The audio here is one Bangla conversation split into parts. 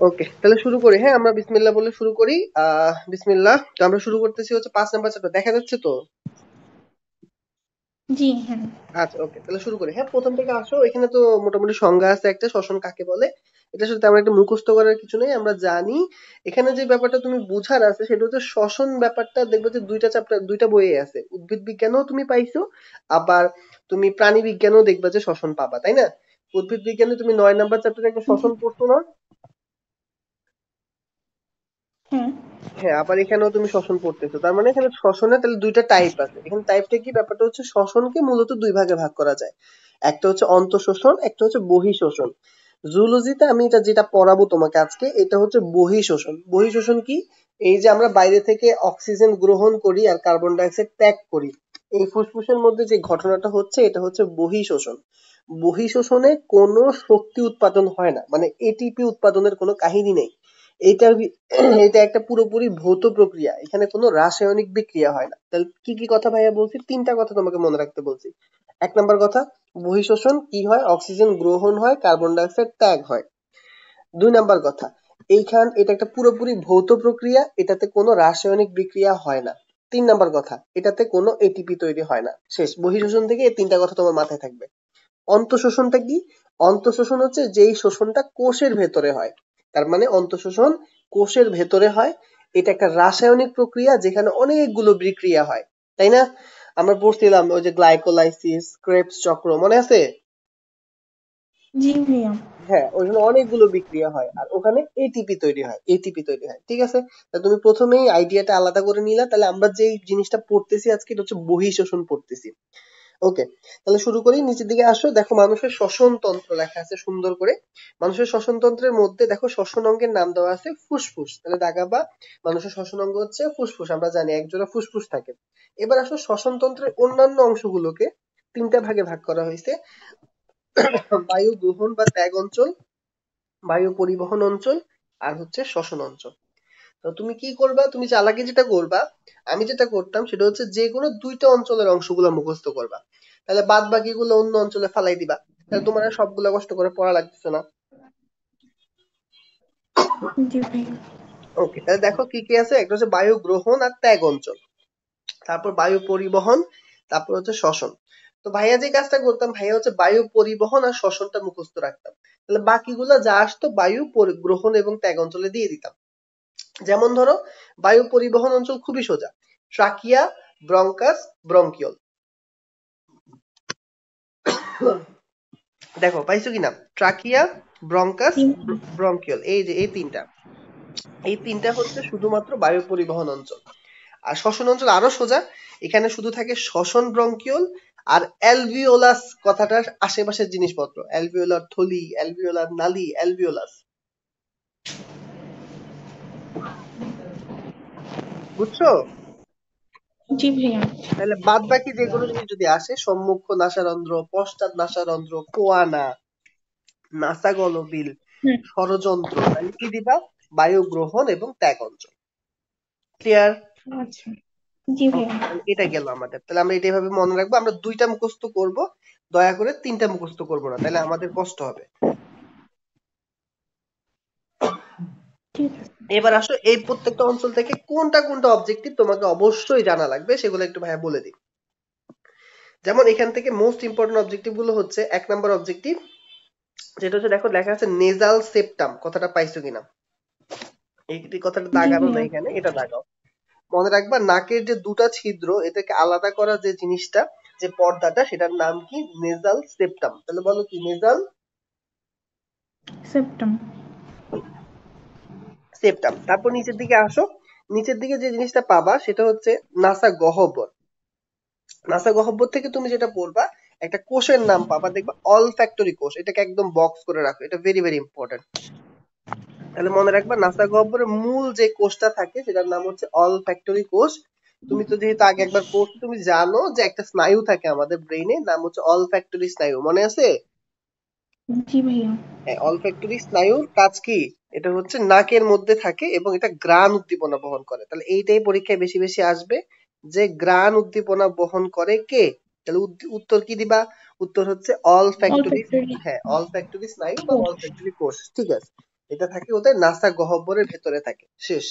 ওকে তাহলে শুরু করি। হ্যাঁ আমরা বিসমিল্লাহ বলে শুরু করি। বিসমিল্লাহ তো আমরা শুরু করতেছি হচ্ছে পাঁচ নাম্বার চ্যাপ্টার দেখা যাচ্ছে তো? জি হ্যাঁ। আচ্ছা ওকে তাহলে শুরু করি। হ্যাঁ প্রথম থেকে আসো। এখানে তো মোটামুটি সংজ্ঞা আছে একটা শ্বসন কাকে বলে? এটা সাথে তেমন একটা মুখস্থ করার কিছু নেই আমরা জানি। এখানে যে ব্যাপারটা তুমি বুঝার আছে সেটা হচ্ছে শ্বসন ব্যাপারটা দেখবে যে দুইটা চ্যাপ্টার দুইটা বইয়ে আছে। উদ্ভিদ বিজ্ঞানও তুমি পাইছো আবার তুমি প্রাণী বিজ্ঞানও দেখবে যে শ্বসন পাবা তাই না? উদ্ভিদ বিজ্ঞানে তুমি নয় নাম্বার চ্যাপ্টারে একটা শ্বসন পড়তো না? হ্যাঁ। হ্যাঁ আবার এখানেও তুমি শ্বসন পড়তেছো তার মানে এখানে শ্বসনে তাহলে দুইটা টাইপ আছে। এখানে টাইপটা কি? ব্যাপারটা হচ্ছে শ্বসনকে মূলত দুই ভাগে ভাগ করা যায়। একটা হচ্ছে অন্তঃশোষণ একটা হচ্ছে বহিঃশোষণ। জুলজিতে আমি এটা যেটা পড়াবো তোমাকে আজকে এটা হচ্ছে বহিঃশোষণ। বহিঃশোষণ কি? এই যে আমরা বাইরে থেকে অক্সিজেন গ্রহণ করি আর কার্বন ডাই অক্সাইড ত্যাগ করি। এই ফুসফুসের মধ্যে যে ঘটনাটা হচ্ছে, এটা হচ্ছে বহিঃশোষণ। বহিঃশোষণে কোনো শক্তি উৎপাদন হয় না। মানে এটিপি উৎপাদনের কোনো কাহিনী নেই। ভি- এটা একটা পুরোপুরি ভৌত প্রক্রিয়া। এখানে কোনো রাসায়নিক বিক্রিয়া হয় না। তাহলে কি কি কথা ভাইয়া বলছি? তিনটা কথা তোমাকে মনে রাখতে বলছি। এক নাম্বার কথা, বহিঃশোষণ কি হয়? অক্সিজেন গ্রহণ হয়, কার্বন ডাই অক্সাইড ত্যাগ হয়। দুই নাম্বার কথা, এইখান, এটা একটা পুরোপুরি ভৌত প্রক্রিয়া। এটাতে কোনো রাসায়নিক বিক্রিয়া হয় না। তিন নাম্বার কথা, এটাতে কোনো এটিপি তৈরি হয় না। শেষ, বহিঃশোষণ থেকে এই তিনটা কথা তোমার মাথায় থাকবে। অন্তঃশোষণটা কি? অন্তঃশোষণ হচ্ছে যেই শোষণটা কোষের ভেতরে হয়। তার মানে অন্তঃশোষণ কোষের ভেতরে হয়। এটা একটা রাসায়নিক প্রক্রিয়া যেখানে অনেকগুলো বিক্রিয়া হয়। তাই না? আমরা পড়ছিলাম ওই যে গ্লাইকোলাইসিস ক্রেবস চক্র, মনে আছে? জি ভাইয়া হ্যাঁ ওইখানে অনেকগুলো বিক্রিয়া হয় আর ওখানে এটিপি তৈরি হয় এটিপি তৈরি হয়, ঠিক আছে? তুমি প্রথমেই আইডিয়াটা আলাদা করে নিলা, তাহলে আমরা যেই জিনিসটা পড়তেছি আজকে এটা হচ্ছে বহিঃশোষণ পড়তেছি। ওকে তাহলে শুরু করি, নিচের দিকে আসো, দেখো মানুষের শ্বসন তন্ত্র লেখা আছে সুন্দর করে। মানুষের শ্বসন তন্ত্রের মধ্যে দেখো শ্বসন অঙ্গের নাম দেওয়া আছে ফুসফুস, তাহলে দাগাবা, মানুষের শ্বসন অঙ্গ হচ্ছে ফুসফুস, আমরা জানি একজোড়া ফুসফুস থাকে। এবার আসো শ্বসন তন্ত্রের অন্যান্য অংশগুলোকে তিনটা ভাগে ভাগ করা হয়েছে। বায়ু গ্রহণ বা ত্যাগ অঞ্চল বায়ু পরিবহন অঞ্চল আর হচ্ছে শ্বসন অঞ্চল। তো তুমি কি করবা? তুমি চালাকি যেটা করবা আমি যেটা করতাম সেটা হচ্ছে যে কোনো দুইটা অঞ্চলের অংশগুলো মুখস্থ করবা। তাহলে বাদ বাকিগুলো অন্য অঞ্চলে ফালাই দিবা। তাহলে তোমার সবগুলো কষ্ট করে পড়া লাগতেছে না। ওকে তাহলে দেখো কি কি আছে? একটা হচ্ছে বায়ু গ্রহণ আর ত্যাগ অঞ্চল। তারপর বায়ু পরিবহন তারপর হচ্ছে শ্বসন। তো ভাইয়া যে কাজটা করতাম, ভাইয়া হচ্ছে বায়ু পরিবহন আর শ্বসনটা মুখস্থ রাখতাম। তাহলে বাকিগুলো যা আসতো বায়ু গ্রহণ এবং ত্যাগ অঞ্চলে দিয়ে দিতাম। যেমন ধরো, বায়ু পরিবহন অঞ্চল খুবই সোজা। ট্রাকিয়া ব্রঙ্কাস ব্রঙ্কিওল দেখো, পাইছো কিনা? ট্রাকিয়া ব্রঙ্কাস জি ব্রঙ্কিওল এই যে, এই তিনটা। এই তিনটা হচ্ছে শুধুমাত্র বায়ু পরিবহন অঞ্চল। আর শ্বসন অঞ্চল আরও সোজা। এখানে শুধু থাকে শ্বসন ব্রঙ্কিওল আর অ্যালভিওলাস কথাটার আশেপাশের জিনিসপত্র। অ্যালভিওলার থলি অ্যালভিওলার নালী অ্যালভিওলাস। বুঝছ? জি ভাইয়া। তাহলে বাদ বাকি যেগুলো জিনিস যদি আসে সম্মুখ নাসারন্ধ্র পশ্চাৎ নাসারন্ধ্র কোয়ানা নাসাগলবিল ষড়যন্ত্র তাহলে কি দিবা? বায়ু গ্রহণ এবং ত্যাগ অঞ্চল। ক্লিয়ার আচ্ছা। জি ভাইয়া। এটা গেল আমাদের। তাহলে আমরা এটা এভাবে মনে রাখব আমরা দুইটা মুখস্থ করব দয়া করে তিনটা মুখস্থ করব না তাহলে আমাদের কষ্ট হবে। এবার আসো এই প্রত্যেকটা অঞ্চল থেকে কোনটা কোনটা অবজেক্টিভ তোমাকে অবশ্যই জানা লাগবে সেগুলো একটু ভাইয়া বলে দিই। যেমন এখান থেকে মোস্ট ইম্পর্টেন্ট অবজেক্টিভগুলো হচ্ছে এক নাম্বার অবজেক্টিভ যেটা হচ্ছে দেখো লেখা আছে নেজাল সেপ্টাম কথাটা পাইছো কিনা? এই কথাটা দাগানো না এখানে এটা দাগাও। মনে রাখবা নাকের যে দুটা ছিদ্র এটাকে আলাদা করা যে জিনিসটা যে পর্দাটা সেটার নাম কি? নেজাল সেপ্টাম তাহলে বলো কি নেজাল সেপ্টেম সেপ্টাম তারপর নিচের দিকে আসো। নিচের দিকে যে জিনিসটা পাবা সেটা হচ্ছে নাসা গহ্বর। নাসা গহ্বর থেকে তুমি যেটা পড়বা একটা কোষের নাম পাবা। দেখবা অল ফ্যাক্টরি কোষ এটাকে একদম বক্স করে রাখো। এটা ভেরি ভেরি ইম্পর্টেন্ট তাহলে মনে রাখবা নাসা গহ্বরের মূল যে কোষটা থাকে সেটার নাম হচ্ছে অল ফ্যাক্টরি কোষ। তুমি তো যেহেতু আগে একবার পড়ছো তুমি জানো যে একটা স্নায়ু থাকে আমাদের ব্রেইনে নাম হচ্ছে অল ফ্যাক্টরি স্নায়ু। মনে আছে? জি ভাইয়া। অলফ্যাক্টরি স্নায়ুর কাজ কি? এটা হচ্ছে নাকের মধ্যে থাকে এবং এটা গ্রাণ উদ্দীপনা বহন করে। তাহলে এইটাই পরীক্ষায় বেশি বেশি আসবে যে গ্রাণ উদ্দীপনা বহন করে কে? তাহলে উত্তর কি দিবা? উত্তর হচ্ছে অল ফ্যাক্টরি হ্যাঁ অল ফ্যাক্টরি স্নায়ু বা অল ফ্যাক্টরি কোষ। ঠিক আছে। এটা থাকে ওদের নাসা গহ্বরের ভেতরে থাকে। শেষ।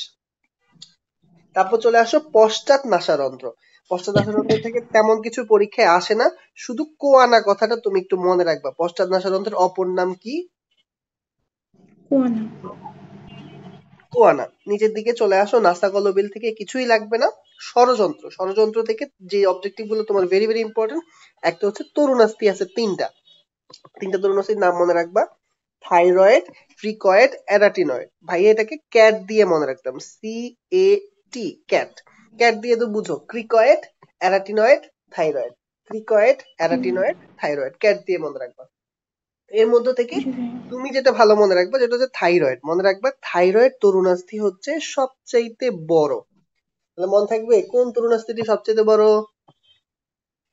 তারপর চলে আসো পশ্চাৎ নাসারন্ধ্র পশ্চাৎ নাসারন্ধ্র থেকে তেমন কিছু পরীক্ষায় আসে না। শুধু কোয়ানা কথাটা তুমি একটু মনে রাখবা। পশ্চাৎ নাসারন্ধ্রের অপর নাম কি? কোয়ানা। কোয়ানা। নিচের দিকে চলে আসো। নাসা গলবিল থেকে কিছুই লাগবে না। ষড়যন্ত্র। ষড়যন্ত্র থেকে যে অবজেক্টিভগুলো তোমার ভেরি ভেরি ইম্পর্টেন্ট একটা হচ্ছে তরুণাস্থি আছে তিনটা। তিনটা তরুণাস্থির নাম মনে রাখবা। Thyroid, cricoid, arytenoid. ভাই, এটাকে ক্যাট দিয়ে মনে রাখতাম। C A T cat. Cat দিয়ে তো বুঝো। Cricoid, arytenoid, thyroid. Cricoid, arytenoid, thyroid. Cat দিয়ে মনে রাখবা। এর মধ্যে থেকে তুমি যেটা ভালো মনে রাখবা, যেটা হচ্ছে থাইরয়েড। মনে রাখবা, থাইরয়েড তরুণাস্থি হচ্ছে সবচাইতে বড়। তাহলে মনে থাকবে কোন তরুণাস্থিটি সবচাইতে বড়?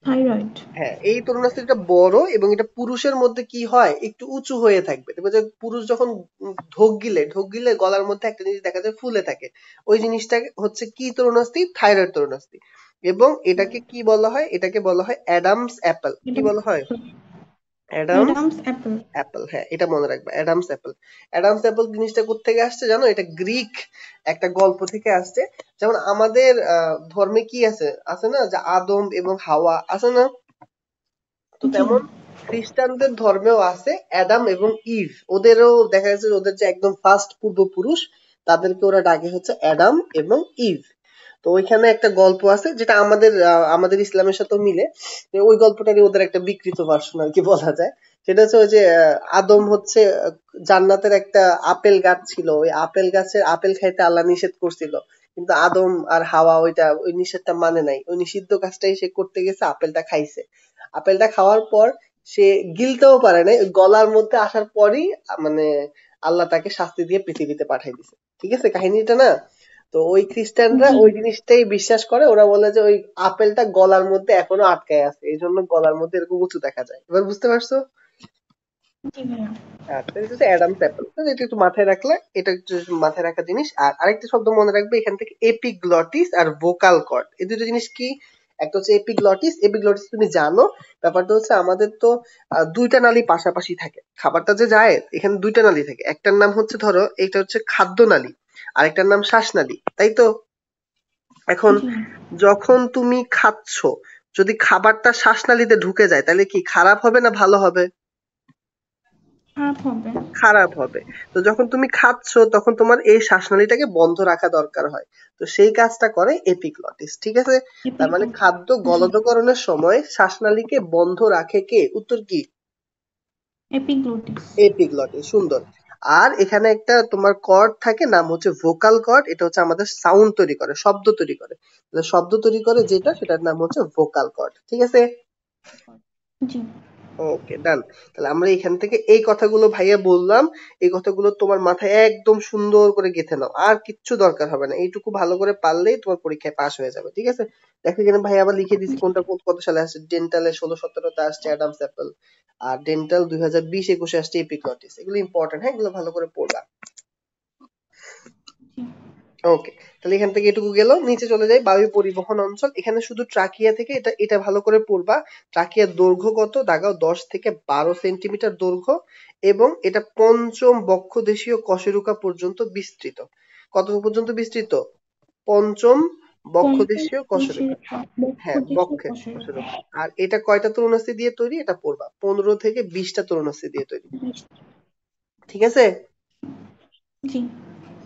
থাইরয়েড হ্যাঁ এই তরুণাস্থিটা বড় এবং এটা পুরুষের মধ্যে কি হয়? একটু উঁচু হয়ে থাকবে। দেখবে যে পুরুষ যখন ঢোক গিলে ঢোক গিলে গলার মধ্যে একটা জিনিস দেখা যায় ফুলে থাকে। ওই জিনিসটা হচ্ছে কি তরুণাস্থি থাইরয়েড তরুণাস্থি এবং এটাকে কি বলা হয়? এটাকে বলা হয় অ্যাডামস অ্যাপেল। কি বলা হয়? অ্যাডামস অ্যাপল অ্যাপল হ্যাঁ এটা মনে রাখবে অ্যাডামস অ্যাপল অ্যাডামস অ্যাপল জিনিসটা কোত্থেকে আসছে জানো? এটা গ্রিক একটা গল্প থেকে আসছে। যেমন আমাদের ধর্মে কি আছে? আছে না? যে আদম এবং হাওয়া আছে না? তো তেমন খ্রিস্টানদের ধর্মেও আছে অ্যাডাম এবং ইভ ওদেরও দেখা যাচ্ছে ওদের যে একদম ফার্স্ট পূর্বপুরুষ তাদেরকে ওরা ডাকে হচ্ছে অ্যাডাম এবং ইভ তো ওইখানে একটা গল্প আছে যেটা আমাদের আমাদের ইসলামের সাথেও মিলে। ওই গল্পটারই ওদের একটা বিকৃত ভার্সন আর কি বলা যায়। সেটা হচ্ছে ওই যে আদম হচ্ছে জান্নাতের একটা আপেল গাছ ছিল। ওই আপেল গাছের আপেল খাইতে আল্লাহ নিষেধ করছিল। কিন্তু আদম আর হাওয়া ওইটা, ওই নিষেধটা মানে নাই। ওই নিষিদ্ধ কাজটাই সে করতে গেছে, আপেলটা খাইছে। আপেলটা খাওয়ার পর সে গিলতেও পারে নাই। গলার মধ্যে আসার পরই মানে আল্লাহ তাকে শাস্তি দিয়ে পৃথিবীতে পাঠাই দিছে। ঠিক আছে? কাহিনীটা না তো ওই খ্রিস্টানরা ওই জিনিসটাই বিশ্বাস করে। ওরা বলে যে ওই আপেলটা গলার মধ্যে এখনও আটকায় আছে। এই জন্য গলার মধ্যে এরকম উঁচু দেখা যায়। এবার বুঝতে পারছ? আচ্ছা এটা হচ্ছে অ্যাডামস অ্যাপেল এটা একটু মাথায় রাখলে এটা একটু মাথায় রাখা জিনিস। আর আরেকটা শব্দ মনে রাখবে এখান থেকে এপিগ্লটিস আর ভোকাল কর্ড। এই দুটো জিনিস কি? একটা হচ্ছে এপিগ্লটিস। এপিগ্লটিস তুমি জানো ব্যাপারটা হচ্ছে আমাদের তো দুইটা নালী পাশাপাশি থাকে। খাবারটা যে যায় এখানে দুইটা নালী থাকে। একটার নাম হচ্ছে ধরো এটা হচ্ছে খাদ্য নালী। আরেকটার নাম শ্বাসনালী তাই তো? এখন যখন তুমি খাচ্ছ যদি খাবারটা শ্বাসনালীতে ঢুকে যায় তাহলে কি খারাপ হবে না ভালো হবে? খারাপ হবে। তো যখন তুমি খাচ্ছ তখন তোমার এই শ্বাসনালীটাকে বন্ধ রাখা দরকার হয়। তো সেই কাজটা করে এপিগ্লটিস ঠিক আছে? তার মানে খাদ্য গলদকরণের সময় শ্বাসনালীকে বন্ধ রাখে কে? উত্তর কি? এপিগ্লোটিস। এপিগ্লটিস সুন্দর। আর এখানে একটা তোমার কর্ড থাকে, নাম হচ্ছে ভোকাল কর্ড এটা হচ্ছে আমাদের সাউন্ড তৈরি করে, শব্দ তৈরি করে। শব্দ তৈরি করে যেটা, সেটার নাম হচ্ছে ভোকাল কর্ড ঠিক আছে? জি। ওকে ডান তাহলে আমরা এখান থেকে এই কথাগুলো ভাইয়া বললাম। এই কথাগুলো তোমার মাথায় একদম সুন্দর করে গেঁথে নাও। আর কিচ্ছু দরকার হবে না। এইটুকু ভালো করে পারলেই তোমার পরীক্ষায় পাস হয়ে যাবে, ঠিক আছে? দেখো এখানে ভাই আবার লিখে দিছি কোনটা কোন কত সালে আসছে। ডেন্টালে ষোলো সতেরোতে আসছে অ্যাডামস অ্যাপল আর ডেন্টাল দুই হাজার বিশ একুশে আসছে এপিক্লটিস এগুলো ইম্পর্টেন্ট হ্যাঁ? এগুলো ভালো করে পড়বা। ওকে তাহলে এখান থেকে এটুকু গেল নিচে চলে যাই বায়ু পরিবহন অঞ্চল। এখানে শুধু ট্রাকিয়া থেকে এটা এটা ভালো করে পড়বা। ট্রাকিয়ার দৈর্ঘ্য কত? দাগাও দশ থেকে বারো সেন্টিমিটার দৈর্ঘ্য এবং এটা পঞ্চম বক্ষদেশীয় কশেরুকা পর্যন্ত বিস্তৃত। কত পর্যন্ত বিস্তৃত? পঞ্চম বক্ষদেশীয় কশেরুকা। হ্যাঁ বক্ষে কশেরুকা। আর এটা কয়টা তরুণাস্থি দিয়ে তৈরি? এটা পড়বা। পনেরো থেকে বিশটা তরুণাস্থি দিয়ে তৈরি। ঠিক আছে? জি।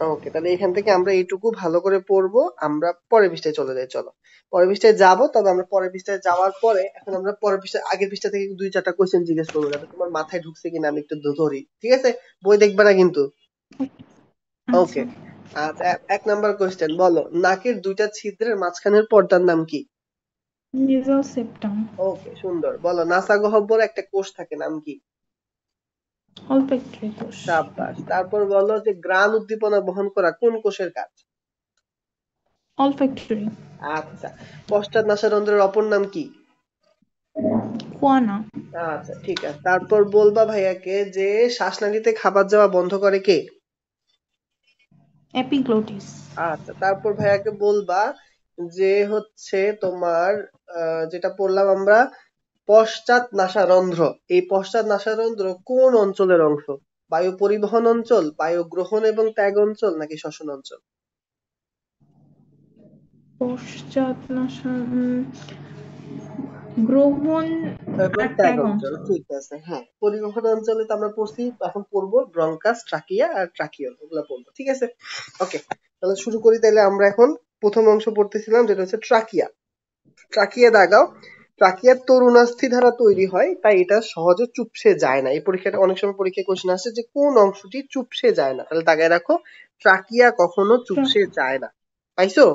ওকে তাহলে এখান থেকে আমরা এইটুকু ভালো করে পড়ব আমরা পরের পৃষ্ঠায় চলে যাই চলো। পরের পৃষ্ঠায় যাব তবে আমরা পরের পৃষ্ঠায় যাওয়ার পরে এখন আমরা পরের পৃষ্ঠায় আগের পৃষ্ঠা থেকে দুই চারটা কোয়েশ্চেন জিজ্ঞেস করব যাতে তোমার মাথায় ঢুকছে কিনা আমি একটু ধরি। ঠিক আছে? বই দেখবে না কিন্তু? ওকে আর এক নাম্বার কোয়েশ্চেন বলো নাকের দুইটা ছিদ্রের মাঝখানের পর্দার নাম কি? ওকে সুন্দর। বলো নাসা গহ্বর একটা কোষ থাকে নাম কি? অলফ্যাক্টরি কোষ। সাব্বাস। তারপর বলো যে গ্রান উদ্দীপনা বহন করা কোন কোষের কাজ? আচ্ছা। পশ্চাৎ নাসারন্ধ্রের অপর নাম কি? কোয়ানা। আচ্ছা ঠিক আছে। তারপর বলবা ভাইয়াকে যে শ্বাসনালীতে খাবার যাওয়া বন্ধ করে কে? এপিগ্লোটিস। আচ্ছা তারপর ভাইয়াকে বলবা যে হচ্ছে তোমার যেটা পড়লাম আমরা পশ্চাৎ নাসারন্ধ্র। এই পশ্চাৎ নাসারন্ধ্র কোন অঞ্চলের অংশ? বায়ু পরিবহন অঞ্চল বায়ু গ্রহণ এবং ত্যাগ অঞ্চল নাকি শ্বসন অঞ্চল? পশ্চাৎ গ্রহণ ত্যাগ ত্যাগ অঞ্চল অঞ্চল। ঠিক আছে হ্যাঁ। পরিবহন অঞ্চলে তো আমরা পড়ছি এখন পড়ব ব্রঙ্কাস ট্রাকিয়া আর ট্রাকিওল ওগুলো পড়ব ঠিক আছে? ওকে তাহলে শুরু করি তাহলে আমরা এখন প্রথম অংশ পড়তেছিলাম যেটা হচ্ছে ট্রাকিয়া। ট্রাকিয়া দাগাও। ট্রাকিয়ার তরুণাস্থি দ্বারা তৈরি হয় তাই এটা সহজে চুপসে যায় না। এই পরীক্ষাটা অনেক সময় পরীক্ষায় কোশ্চেন আসে যে কোন অংশটি চুপসে যায় না? তাহলে দাগায় রাখো ট্রাকিয়া কখনো চুপসে যায় না। পাইছো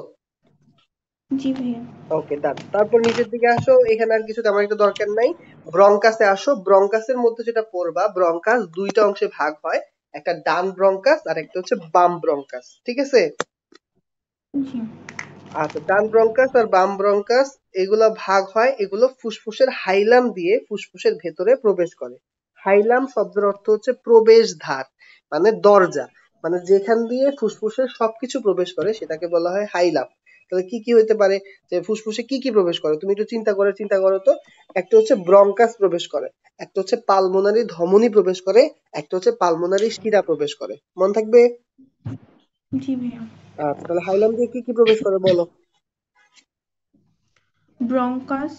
জি ভাইয়া। ওকে ডান তারপর নিচের দিকে আসো এখানে আর কিছু তেমন একটা দরকার নাই। ব্রঙ্কাসে আসো ব্রঙ্কাসের মধ্যে যেটা পড়বা ব্রঙ্কাস দুইটা অংশে ভাগ হয় একটা ডান ব্রঙ্কাস আর একটা হচ্ছে বাম ব্রঙ্কাস ঠিক আছে? জি। আচ্ছা ডান ব্রঙ্কাস আর বাম ব্রঙ্কাস, এগুলো ভাগ হয়, এগুলো ফুসফুসের হাইলাম দিয়ে ফুসফুসের ভেতরে প্রবেশ করে। হাইলাম শব্দের অর্থ হচ্ছে প্রবেশ দ্বার মানে দরজা মানে যেখান দিয়ে ফুসফুসের সবকিছু প্রবেশ করে, সেটাকে বলা হয় হাইলাম। তাহলে কি কি হইতে পারে? যে ফুসফুসে কি কি প্রবেশ করে? তুমি একটু চিন্তা করে, চিন্তা করো তো। একটা হচ্ছে ব্রঙ্কাস প্রবেশ করে, একটা হচ্ছে পালমোনারি ধমনী প্রবেশ করে, একটা হচ্ছে পালমোনারি শিরা প্রবেশ করে। মন থাকবে? জি ভাইয়া। আচ্ছা তাহলে হাইলাম দিয়ে কি কি প্রবেশ করে বলো? ব্রঙ্কাস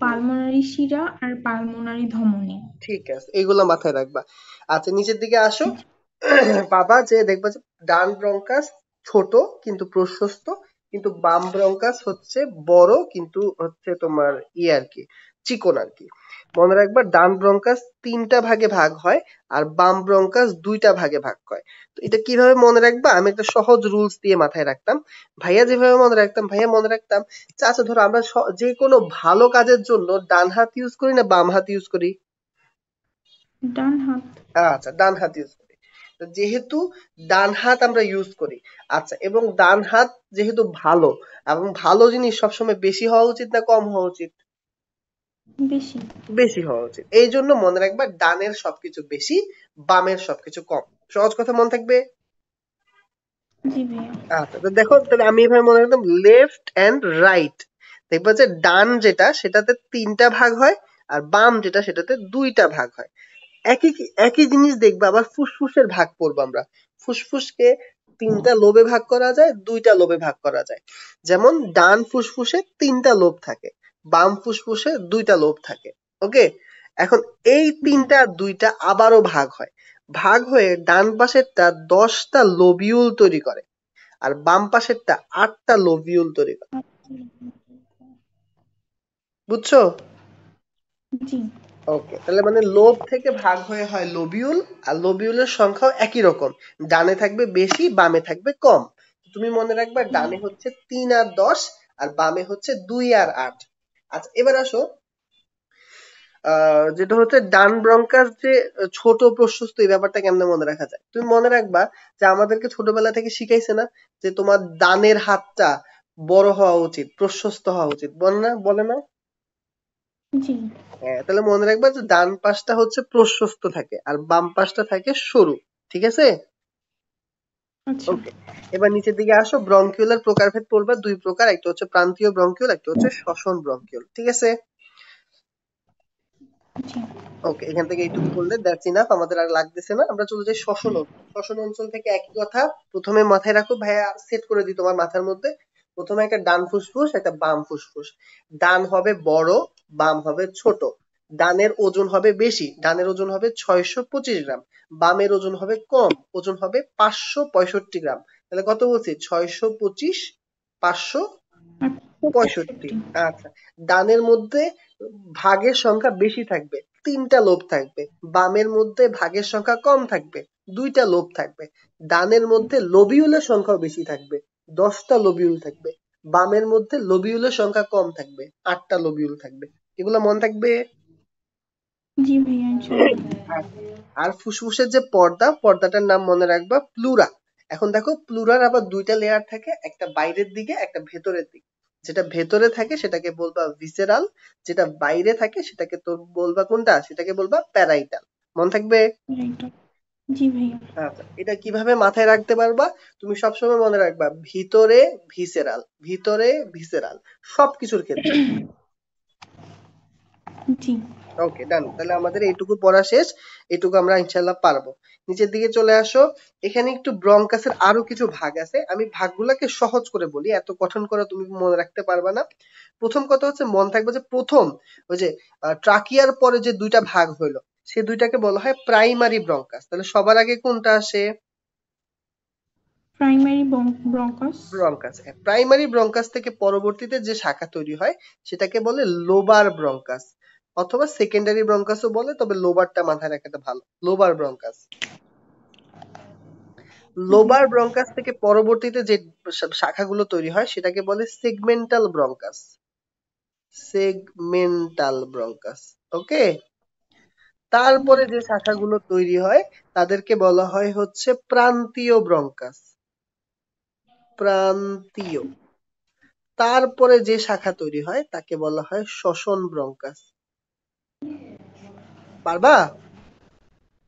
পালমোনারি শিরা আর পালমোনারি ধমনী। ঠিক আছে এগুলো মাথায় রাখবা। আচ্ছা নিচের দিকে আসো। পাবা যে দেখবা যে ডান ব্রঙ্কাস ছোট কিন্তু প্রশস্ত কিন্তু বাম ব্রঙ্কাস হচ্ছে বড় কিন্তু হচ্ছে তোমার ইয়ে আর কি চিকন আর কি। মনে রাখবা ডান ব্রঙ্কাস তিনটা ভাগে ভাগ হয় আর বাম ব্রঙ্কাস দুইটা ভাগে ভাগ হয়। তো এটা কীভাবে মনে রাখবা? আমি একটা সহজ রুলস দিয়ে মাথায় রাখতাম। ভাইয়া যেভাবে মনে রাখতাম ভাইয়া মনে রাখতাম আচ্ছা ধরো আমরা যে কোনো ভালো কাজের জন্য ডান হাত ইউজ করি না বাম হাত ইউজ করি? ডান হাত। আচ্ছা ডান হাত ইউজ করি। তো যেহেতু ডান হাত আমরা ইউজ করি আচ্ছা এবং ডান হাত যেহেতু ভালো এবং ভালো জিনিস সবসময় বেশি হওয়া উচিত না কম হওয়া উচিত? বেশি। বেশি হওয়া উচিত। এই জন্য মনে রাখবা ডানের সবকিছু বেশি বামের সবকিছু কম। সহজ কথা মনে থাকবে? আচ্ছা তো দেখো তাহলে আমি এভাবে মনে রাখতাম লেফট অ্যান্ড রাইট দেখবা যে ডান যেটা সেটাতে তিনটা ভাগ হয় আর বাম যেটা সেটাতে দুইটা ভাগ হয়। একই একই জিনিস দেখবা আবার ফুসফুসের ভাগ পড়ব আমরা। ফুসফুসকে তিনটা লোবে ভাগ করা যায় দুইটা লোবে ভাগ করা যায়। যেমন ডান ফুসফুসে তিনটা লোব থাকে। বাম ফুসফুসে দুইটা লোব থাকে ওকে এখন এই তিনটা দুইটা আবারও ভাগ হয়। ভাগ হয়ে ডান পাশেরটা দশটা লোবিউল তৈরি করে আর বাম পাশেরটা আটটা লোবিউল তৈরি করে। বুঝছ? ওকে তাহলে মানে লোব থেকে ভাগ হয়ে হয় লোবিউল আর লোবিউলের সংখ্যাও একই রকম। ডানে থাকবে বেশি বামে থাকবে কম। তুমি মনে রাখবা ডানে হচ্ছে তিন আর দশ আর বামে হচ্ছে দুই আর আট। আচ্ছা এবার আসো। যেটা হচ্ছে ডান ব্রঙ্কাস যে ছোট প্রশস্ত এই ব্যাপারটা কেমনে মনে রাখা যায়? তুমি মনে রাখবা যে আমাদেরকে ছোটবেলা থেকে শিখাইছে না যে তোমার দানের হাতটা বড় হওয়া উচিত প্রশস্ত হওয়া উচিত। বলে না বলে না। হ্যাঁ তাহলে মনে রাখবা যে ডান পাশটা হচ্ছে প্রশস্ত থাকে আর বাম পাশটা থাকে সরু ঠিক আছে? ওকে এবার নিচের দিকে আসো ব্রঙ্কিউলার প্রকারভেদ পড়বা দুই প্রকার একটা হচ্ছে প্রান্তীয় ব্রঙ্কিউল একটা হচ্ছে শ্বসন ব্রঙ্কিউল ঠিক আছে? ওকে এখান থেকে এইটুকু বললে দ্যাটস ইনাফ আমাদের আর লাগতেছে না আমরা চলে যাই শ্বসন শ্বসন অঞ্চল থেকে একই কথা প্রথমে মাথায় রাখো ভাইয়া সেট করে দিই তোমার মাথার মধ্যে। প্রথমে একটা ডান ফুসফুস একটা বাম ফুসফুস। ডান হবে বড় বাম হবে ছোট। ডানের ওজন হবে বেশি, ডানের ওজন হবে ছয়শো পঁচিশ গ্রাম, বামের ওজন হবে কম, ওজন হবে পাঁচশো পঁয়ষট্টি গ্রাম। তাহলে কত বলছি? ছয়শো পঁচিশ, পাঁচশো পঁয়ষট্টি। আচ্ছা ডানের মধ্যে ভাগের সংখ্যা বেশি থাকবে, তিনটা লোভ থাকবে, বামের মধ্যে ভাগের সংখ্যা কম থাকবে, দুইটা লোভ থাকবে, ডানের মধ্যে লবিউলের সংখ্যা বেশি থাকবে, দশটা লবিউল থাকবে, বামের মধ্যে লবিউলের সংখ্যা কম থাকবে, আটটা লবিউল থাকবে, এগুলো মন থাকবে? জি ভাইয়া আর ফুসফুসের যে পর্দা পর্দাটার নাম মনে রাখবা প্লুরা। এখন দেখো প্লুরার আবার দুইটা লেয়ার থাকে একটা বাইরের দিকে একটা ভেতরের দিকে। যেটা ভেতরে থাকে সেটাকে বলবা ভিসেরাল যেটা বাইরে থাকে সেটাকে তোর বলবা কোনটা? সেটাকে বলবা প্যারাইটাল মন থাকবে? জি ভাইয়া। আচ্ছা এটা কীভাবে মাথায় রাখতে পারবা? তুমি সবসময় মনে রাখবা ভিতরে ভিসেরাল ভিতরে ভিসেরাল সবকিছুর ক্ষেত্রে। জি। ওকে ডান তাহলে আমাদের এইটুকু পড়া শেষ। এইটুকু আমরা ইনশাল্লাহ পারব। নিচের দিকে চলে আসো। এখানে একটু ব্রঙ্কাসের আরও কিছু ভাগ আছে। আমি ভাগগুলোকে সহজ করে বলি। এত কঠিন করে তুমি মনে রাখতে পারবে না। প্রথম কথা হচ্ছে মন থাকবে যে প্রথম ওই যে ট্রাকিয়ার পরে যে দুইটা ভাগ হইল সে দুইটাকে বলা হয় প্রাইমারি ব্রঙ্কাস তাহলে সবার আগে কোনটা আসে? Primary bronchus bronchus primary bronchus থেকে পরবর্তীতে যে শাখা তৈরি হয় সেটাকে বলে লোবার ব্রঙ্কাস অথবা সেকেন্ডারি ব্রঙ্কাসও বলে, তবে লোবারটা মাথায় রাখাটা ভালো। লোবার ব্রঙ্কাস লোবার ব্রঙ্কাস থেকে পরবর্তীতে যে শাখাগুলো তৈরি হয়, সেটাকে বলে segmental bronchus segmental bronchus okay? তারপরে যে শাখাগুলো তৈরি হয়, তাদেরকে বলা হয় হচ্ছে প্রান্তীয় ব্রঙ্কাস প্রান্তীয়। তারপরে যে শাখা তৈরি হয়, তাকে বলা হয় শ্বসন ব্রঙ্কাস পারবা?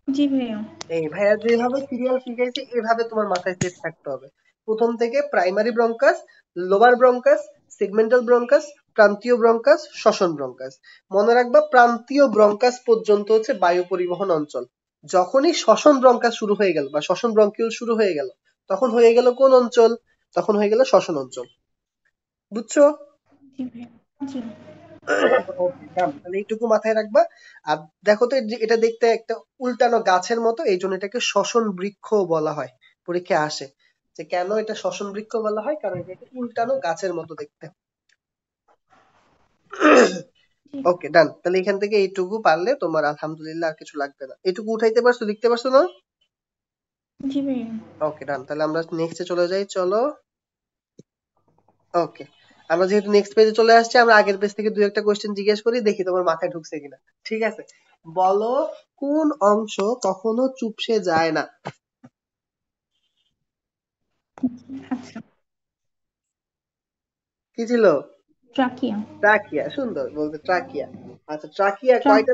জি ভাইয়া। এই ভাইয়া যেভাবে সিরিয়াল শিখাইছে এভাবে তোমার মাথায় সেট থাকতে হবে। প্রথম থেকে primary bronchus lower bronchus segmental bronchus প্রান্তীয় bronchus শ্বসন ব্রঙ্কাস মনে রাখবা প্রান্তীয় ব্রঙ্কাস পর্যন্ত হচ্ছে বায়ু পরিবহন অঞ্চল। যখনই শ্বসন ব্রঙ্কাস শুরু হয়ে গেল বা শ্বসন ব্রঙ্কিউল শুরু হয়ে গেল তখন হয়ে গেল কোন অঞ্চল? তখন হয়ে গেল শ্বসন অঞ্চল। বুঝছ? তাহলে এইটুকু মাথায় রাখবা। আর দেখো তো এটা দেখতে একটা উল্টানো গাছের মতো এই জন্য এটাকে শ্বসন বৃক্ষ বলা হয় পরীক্ষায় আসে। যে কেন এটা শ্বসন বৃক্ষ বলা হয়? কারণ এটা উল্টানো গাছের মতো দেখতে। ওকে ডান তাহলে এখান থেকে এইটুকু পারলে তোমার আলহামদুলিল্লাহ আর কিছু লাগবে না। এইটুকু উঠাইতে পারছ লিখতে পারছ না? জি ভাইয়া ওকে ডান তাহলে আমরা নেক্সটে চলে যাই চলো। ওকে আমরা যেহেতু নেক্সট পেজে চলে আসছি আমরা আগের পেজ থেকে দুই একটা কোশ্চেন জিজ্ঞেস করি দেখি তোমার মাথায় ঢুকছে কিনা। ঠিক আছে? বলো কোন অংশ কখনো চুপসে যায় না? কি ছিল? ট্রাকিয়া ট্রাকিয়া সুন্দর বলতে ট্রাকিয়া আচ্ছা ট্রাকিয়া কয়টা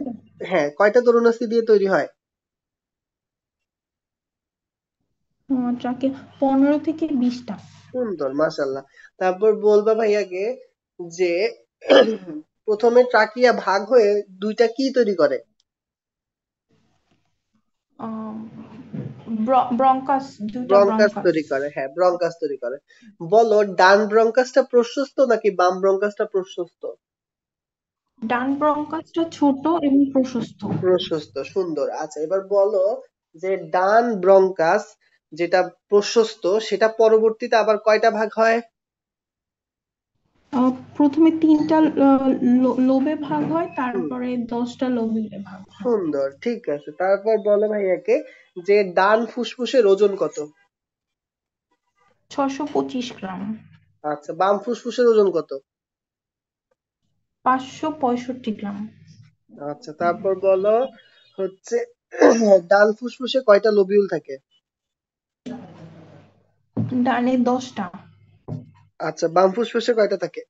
হ্যাঁ কয়টা তরুণাস্থি দিয়ে তৈরি হয়? ট্রাকিয়া পনেরো থেকে বিশটা। সুন্দর মাশাল্লাহ তারপর বলবা ভাইয়াকে যে প্রথমে ট্রাকিয়া ভাগ হয়ে দুইটা কি তৈরি করে? Bronchus bronchus. তৈরি করে হ্যাঁ ব্রঙ্কাস তৈরি করে। বলো ডান ব্রঙ্কাসটা প্রশস্ত নাকি বাম ব্রঙ্কাসটা প্রশস্ত? ডান ব্রঙ্কাসটা ছোট এবং প্রশস্ত। প্রশস্ত সুন্দর। আচ্ছা এবার বলো যে ডান ব্রঙ্কাস যেটা প্রশস্ত সেটা পরবর্তীতে আবার কয়টা ভাগ হয়? প্রথমে তিনটা লোবে ভাগ হয় তারপরে দশটা লোবে ভাগ সুন্দর ঠিক আছে। তারপর বলো ভাইয়াকে যে ডান ফুসফুসের ওজন কত? ছশো পঁচিশ গ্রাম। আচ্ছা বাম ফুসফুসের ওজন কত? পাঁচশো পঁয়ষট্টি গ্রাম। আচ্ছা তারপর বলো হচ্ছে ডান ফুসফুসে কয়টা লোবিউল থাকে? ডানে দশটা। আচ্ছা বাম ফুসফুসে কয়টা থাকে?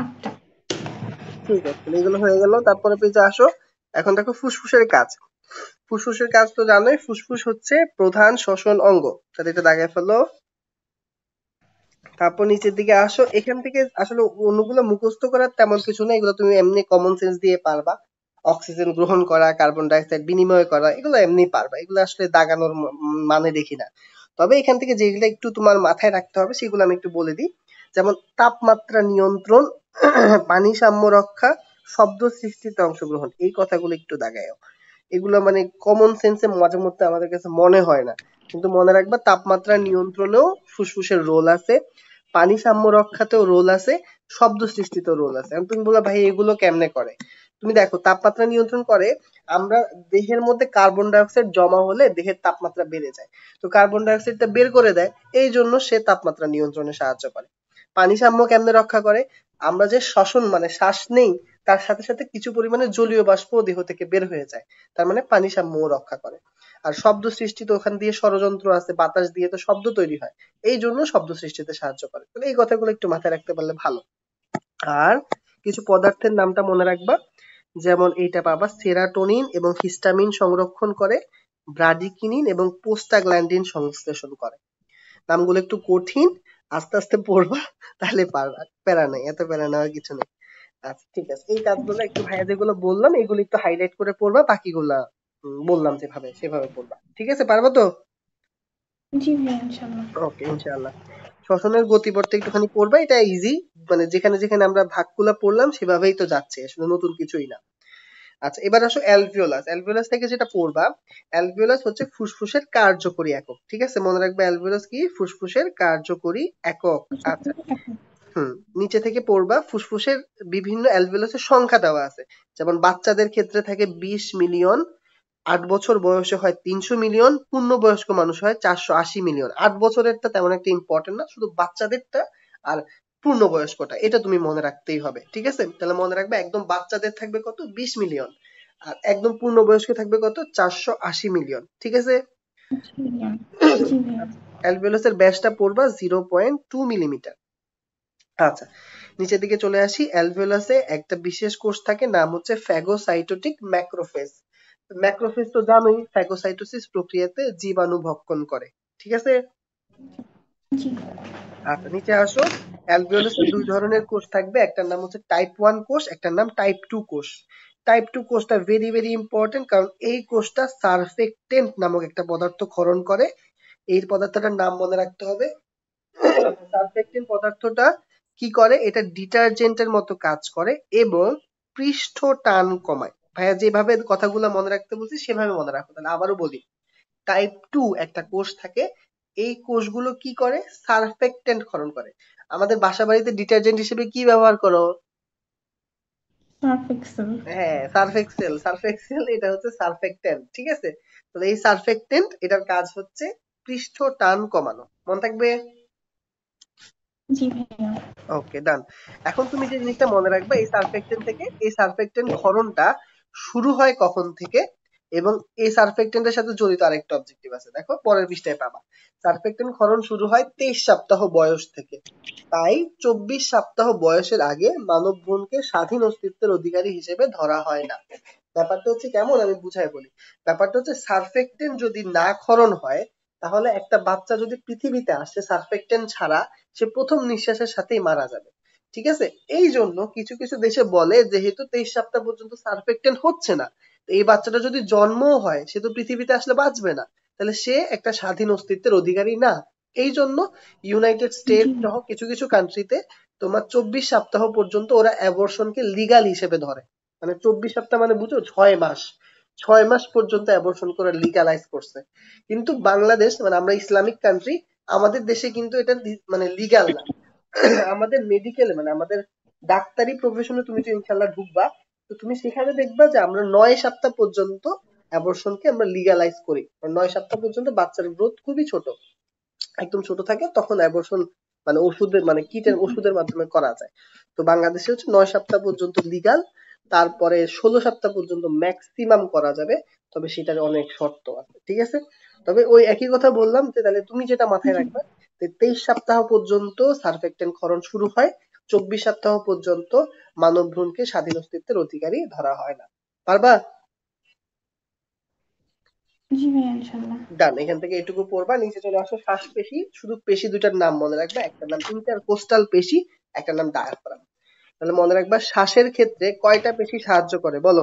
আটটা। ঠিক আছে এগুলো হয়ে গেল। তারপরে পেজে আসো। এখন দেখো ফুসফুসের কাজ। ফুসফুসের কাজ তো জানোই ফুসফুস হচ্ছে প্রধান শ্বসন অঙ্গ। তাহলে এটা দাগায় ফেলো। তারপর নিচের দিকে আসো। এখান থেকে আসলে অন্যগুলো মুখস্থ করার তেমন কিছু না এগুলো তুমি এমনি কমন সেন্স দিয়ে পারবা। অক্সিজেন গ্রহণ করা, কার্বন ডাইঅক্সাইড বিনিময় করা, এগুলো এমনি পারবা। এগুলো আসলে দাগানোর মানে দেখি না। তবে এখান থেকে যেগুলো একটু তোমার মাথায় রাখতে হবে, সেগুলো আমি একটু বলে দিই। যেমন তাপমাত্রা নিয়ন্ত্রণ পানি সাম্য রক্ষা, শব্দ সৃষ্টিতে অংশগ্রহণ, এই কথাগুলো একটু দাগায় এগুলো মানে কমন সেন্সে মাঝে মধ্যে আমাদের কাছে মনে হয় না। কিন্তু মনে রাখবা, তাপমাত্রা নিয়ন্ত্রণেও ফুসফুসের রোল আছে পানি সাম্য রক্ষাতেও রোল আছে, শব্দ সৃষ্টিতেও রোল আছে। তুমি বলো ভাই, এগুলো কেমনে করে? তুমি দেখো, তাপমাত্রা নিয়ন্ত্রণ করে আমরা দেহের মধ্যে কার্বন ডাইঅক্সাইড জমা হলে দেহের তাপমাত্রা বেড়ে যায়। তো কার্বন ডাইঅক্সাইডটা বের করে দেয়, এই জন্য সে তাপমাত্রা নিয়ন্ত্রণে সাহায্য করে। পানি সাম্য কেমনে রক্ষা করে? আমরা যে শ্বসন মানে শ্বাস নেই, তার সাথে সাথে কিছু পরিমাণে জলীয় বাষ্প দেহ থেকে বের হয়ে যায়, তার মানে পানি সাম্য রক্ষা করে। আর শব্দ সৃষ্টি তো ওখান দিয়ে ষড়যন্ত্র আছে, বাতাস দিয়ে তো শব্দ তৈরি হয়, এই জন্য শব্দ সৃষ্টিতে সাহায্য করে। তাহলে এই কথাগুলো একটু মাথায় রাখতে পারলে ভালো। আর কিছু পদার্থের নামটা মনে রাখবা। যেমন এইটা পাবা সেরাটোনিন এবং হিস্টামিন সংরক্ষণ করে ব্রাডিকিনিন এবং পোস্টাগ্ল্যান্ডিন সংশ্লেষণ করে। নামগুলো একটু কঠিন আস্তে আস্তে পড়বা তাহলে পারবা। প্যারা নেই এত প্যারা নেওয়ার কিছু নেই। আচ্ছা ঠিক আছে। এই কাজগুলো একটু ভাইয়া যেগুলো বললাম এগুলো একটু হাইলাইট করে পড়বা বাকিগুলা বললাম যেভাবে সেভাবে পড়বা। ঠিক আছে পারবা তো? জি ভাইয়া ইনশাল্লাহ ওকে ইনশাআল্লাহ। শ্বসনের গতিপথটা একটুখানি পড়বা এটা ইজি মানে যেখানে যেখানে আমরা ভাগগুলা পড়লাম, সেভাবেই তো যাচ্ছে, আসলে নতুন কিছুই না। আচ্ছা এবার আসো অ্যালভিওলাস অ্যালভিওলাস থেকে যেটা পড়বা অ্যালভিওলাস হচ্ছে ফুসফুসের কার্যকরী একক, ঠিক আছে? মনে রাখবে অ্যালভিওলাস কি? ফুসফুসের কার্যকরী একক। আচ্ছা হুম, নিচে থেকে পড়বা, ফুসফুসের বিভিন্ন অ্যালভিওলাসের সংখ্যা দেওয়া আছে। যেমন বাচ্চাদের ক্ষেত্রে থাকে বিশ মিলিয়ন আট বছর বয়সে হয় তিনশো মিলিয়ন পূর্ণবয়স্ক মানুষ হয় চারশো আশি মিলিয়ন আট বছরেরটা তেমন একটা ইম্পর্টেন্ট না, শুধু বাচ্চাদেরটা আর পূর্ণবয়স্কটা, এটা তুমি মনে রাখতেই হবে, ঠিক আছে? তাহলে মনে রাখবে একদম বাচ্চাদের থাকবে কত? বিশ মিলিয়ন আর একদম পূর্ণবয়স্ক থাকবে কত? চারশো আশি মিলিয়ন ঠিক আছে? অ্যালভিওলাসের ব্যাসটা পড়বা জিরো পয়েন্ট টু মিলিমিটার আচ্ছা নিচের দিকে চলে আসি। অ্যালভিওলাসে একটা বিশেষ কোষ থাকে, নাম হচ্ছে ফ্যাগোসাইটোটিক ম্যাক্রোফেজ ম্যাক্রোফেজ তো জানোই ফ্যাগোসাইটোসিস প্রক্রিয়াতে জীবাণু ভক্ষণ করে। ঠিক আছে? আচ্ছা নিচে আসো। অ্যালভিওলাসে দুই ধরনের কোষ থাকবে। একটার নাম হচ্ছে টাইপ ওয়ান কোষ একটার নাম টাইপ টু কোষ। টাইপ টু কোষটা ভেরি ভেরি ইম্পর্টেন্ট কারণ এই কোষটা সারফেক্টেন্ট নামক একটা পদার্থ ক্ষরণ করে। এই পদার্থটার নাম মনে রাখতে হবে। সারফেক্টেন্ট পদার্থটা কি করে? এটা ডিটারজেন্টের মতো কাজ করে এবং পৃষ্ঠ টান কমায়। ভাইয়া যেভাবে কথাগুলো মনে রাখতে বলছি সেভাবে মনে রাখো। তাহলে আবারও বলি টাইপ টু একটা কোষ থাকে এই কোষগুলো কি করে? সারফেক্টেন্ট ক্ষরণ করে। আমাদের বাসা বাড়িতে ডিটারজেন্ট হিসেবে কি ব্যবহার করো? হ্যাঁ সারফেক্সেল সারফেক্সেল এটা হচ্ছে সারফেক্টেন্ট ঠিক আছে? তো এই সারফেক্টেন্ট এটার কাজ হচ্ছে পৃষ্ঠ টান কমানো। মনে থাকবে? ওকে ডান এখন তুমি যে জিনিসটা মনে রাখবে এই সারফেক্টেন্ট থেকে এই সারফেক্টেন্ট ক্ষরণটা শুরু হয় কখন থেকে? এবং এই সারফেক্টেন্টের সাথে জড়িত আরেকটা অবজেক্টিভ আছে। দেখো, পরের পৃষ্ঠায় পাবা। সারফেক্টেন্ট ক্ষরণ শুরু হয় তেইশ সপ্তাহ বয়স থেকে। তাই চব্বিশ সপ্তাহ বয়সের আগে মানব ভ্রূণকে স্বাধীন অস্তিত্বের অধিকারী হিসেবে ধরা হয় না। ব্যাপারটা হচ্ছে কেমন? আমি বুঝাই বলি। ব্যাপারটা হচ্ছে সারফেক্টেন্ট যদি না ক্ষরণ হয়, তাহলে একটা বাচ্চা যদি পৃথিবীতে আসে সারফেক্টেন্ট ছাড়া সে প্রথম নিঃশ্বাসের সাথেই মারা যাবে। ঠিক আছে? এই জন্য কিছু কিছু দেশে বলে যেহেতু তেইশ সপ্তাহ পর্যন্ত সারফেক্টেন্ট হচ্ছে না এই বাচ্চাটা যদি জন্মও হয় সে তো পৃথিবীতে আসলে বাঁচবে না। তাহলে সে একটা স্বাধীন অস্তিত্বের অধিকারী না। এই জন্য ইউনাইটেড স্টেট সহ কিছু কিছু কান্ট্রিতে তোমার চব্বিশ সপ্তাহ পর্যন্ত ওরা অ্যাবর্শনকে লিগাল হিসেবে ধরে। মানে চব্বিশ সপ্তাহ মানে বুঝো? ছয় মাস। ছয় মাস পর্যন্ত অ্যাবর্শন করে লিগালাইজ করছে। কিন্তু বাংলাদেশ মানে আমরা ইসলামিক কান্ট্রি আমাদের দেশে কিন্তু এটা মানে লিগাল না। আমাদের মেডিকেলে মানে আমাদের ডাক্তারি প্রফেশনে তুমি তো ইনশাল্লাহ ঢুকবা, তো তুমি সেখানে দেখবা যে আমরা নয় সপ্তাহ পর্যন্ত অ্যাবর্শনকে আমরা লিগালাইজ করি। নয় সপ্তাহ পর্যন্ত বাচ্চার গ্রোথ খুবই ছোট। একদম ছোট থাকে, তখন অ্যাবর্শন মানে ওষুধের মানে কিটের ওষুধের মাধ্যমে করা যায়। তো বাংলাদেশে হচ্ছে নয় সপ্তাহ পর্যন্ত লিগাল তারপরে ষোলো সপ্তাহ পর্যন্ত ম্যাক্সিমাম করা যাবে, তবে সেটার অনেক শর্ত আছে, ঠিক আছে? তবে ওই একই কথা বললাম যে তাহলে তুমি যেটা মাথায় রাখবে তেইশ সপ্তাহ পর্যন্ত সারফেক্টেন্ট ক্ষরণ শুরু হয় চব্বিশ সপ্তাহ পর্যন্ত মানব ভ্রূণকে স্বাধীন অস্তিত্বের অধিকারী ধরা হয় না। পারবা? ডান এখান থেকে এটুকু পড়বা নিচে চলে আসো শ্বাস পেশি। শুধু পেশি দুটার নাম মনে রাখবা একটা নাম ইন্টারকোস্টাল পেশি একটা নাম ডায়াফ্রাম তাহলে মনে রাখবা শ্বাসের ক্ষেত্রে কয়টা পেশি সাহায্য করে বলো?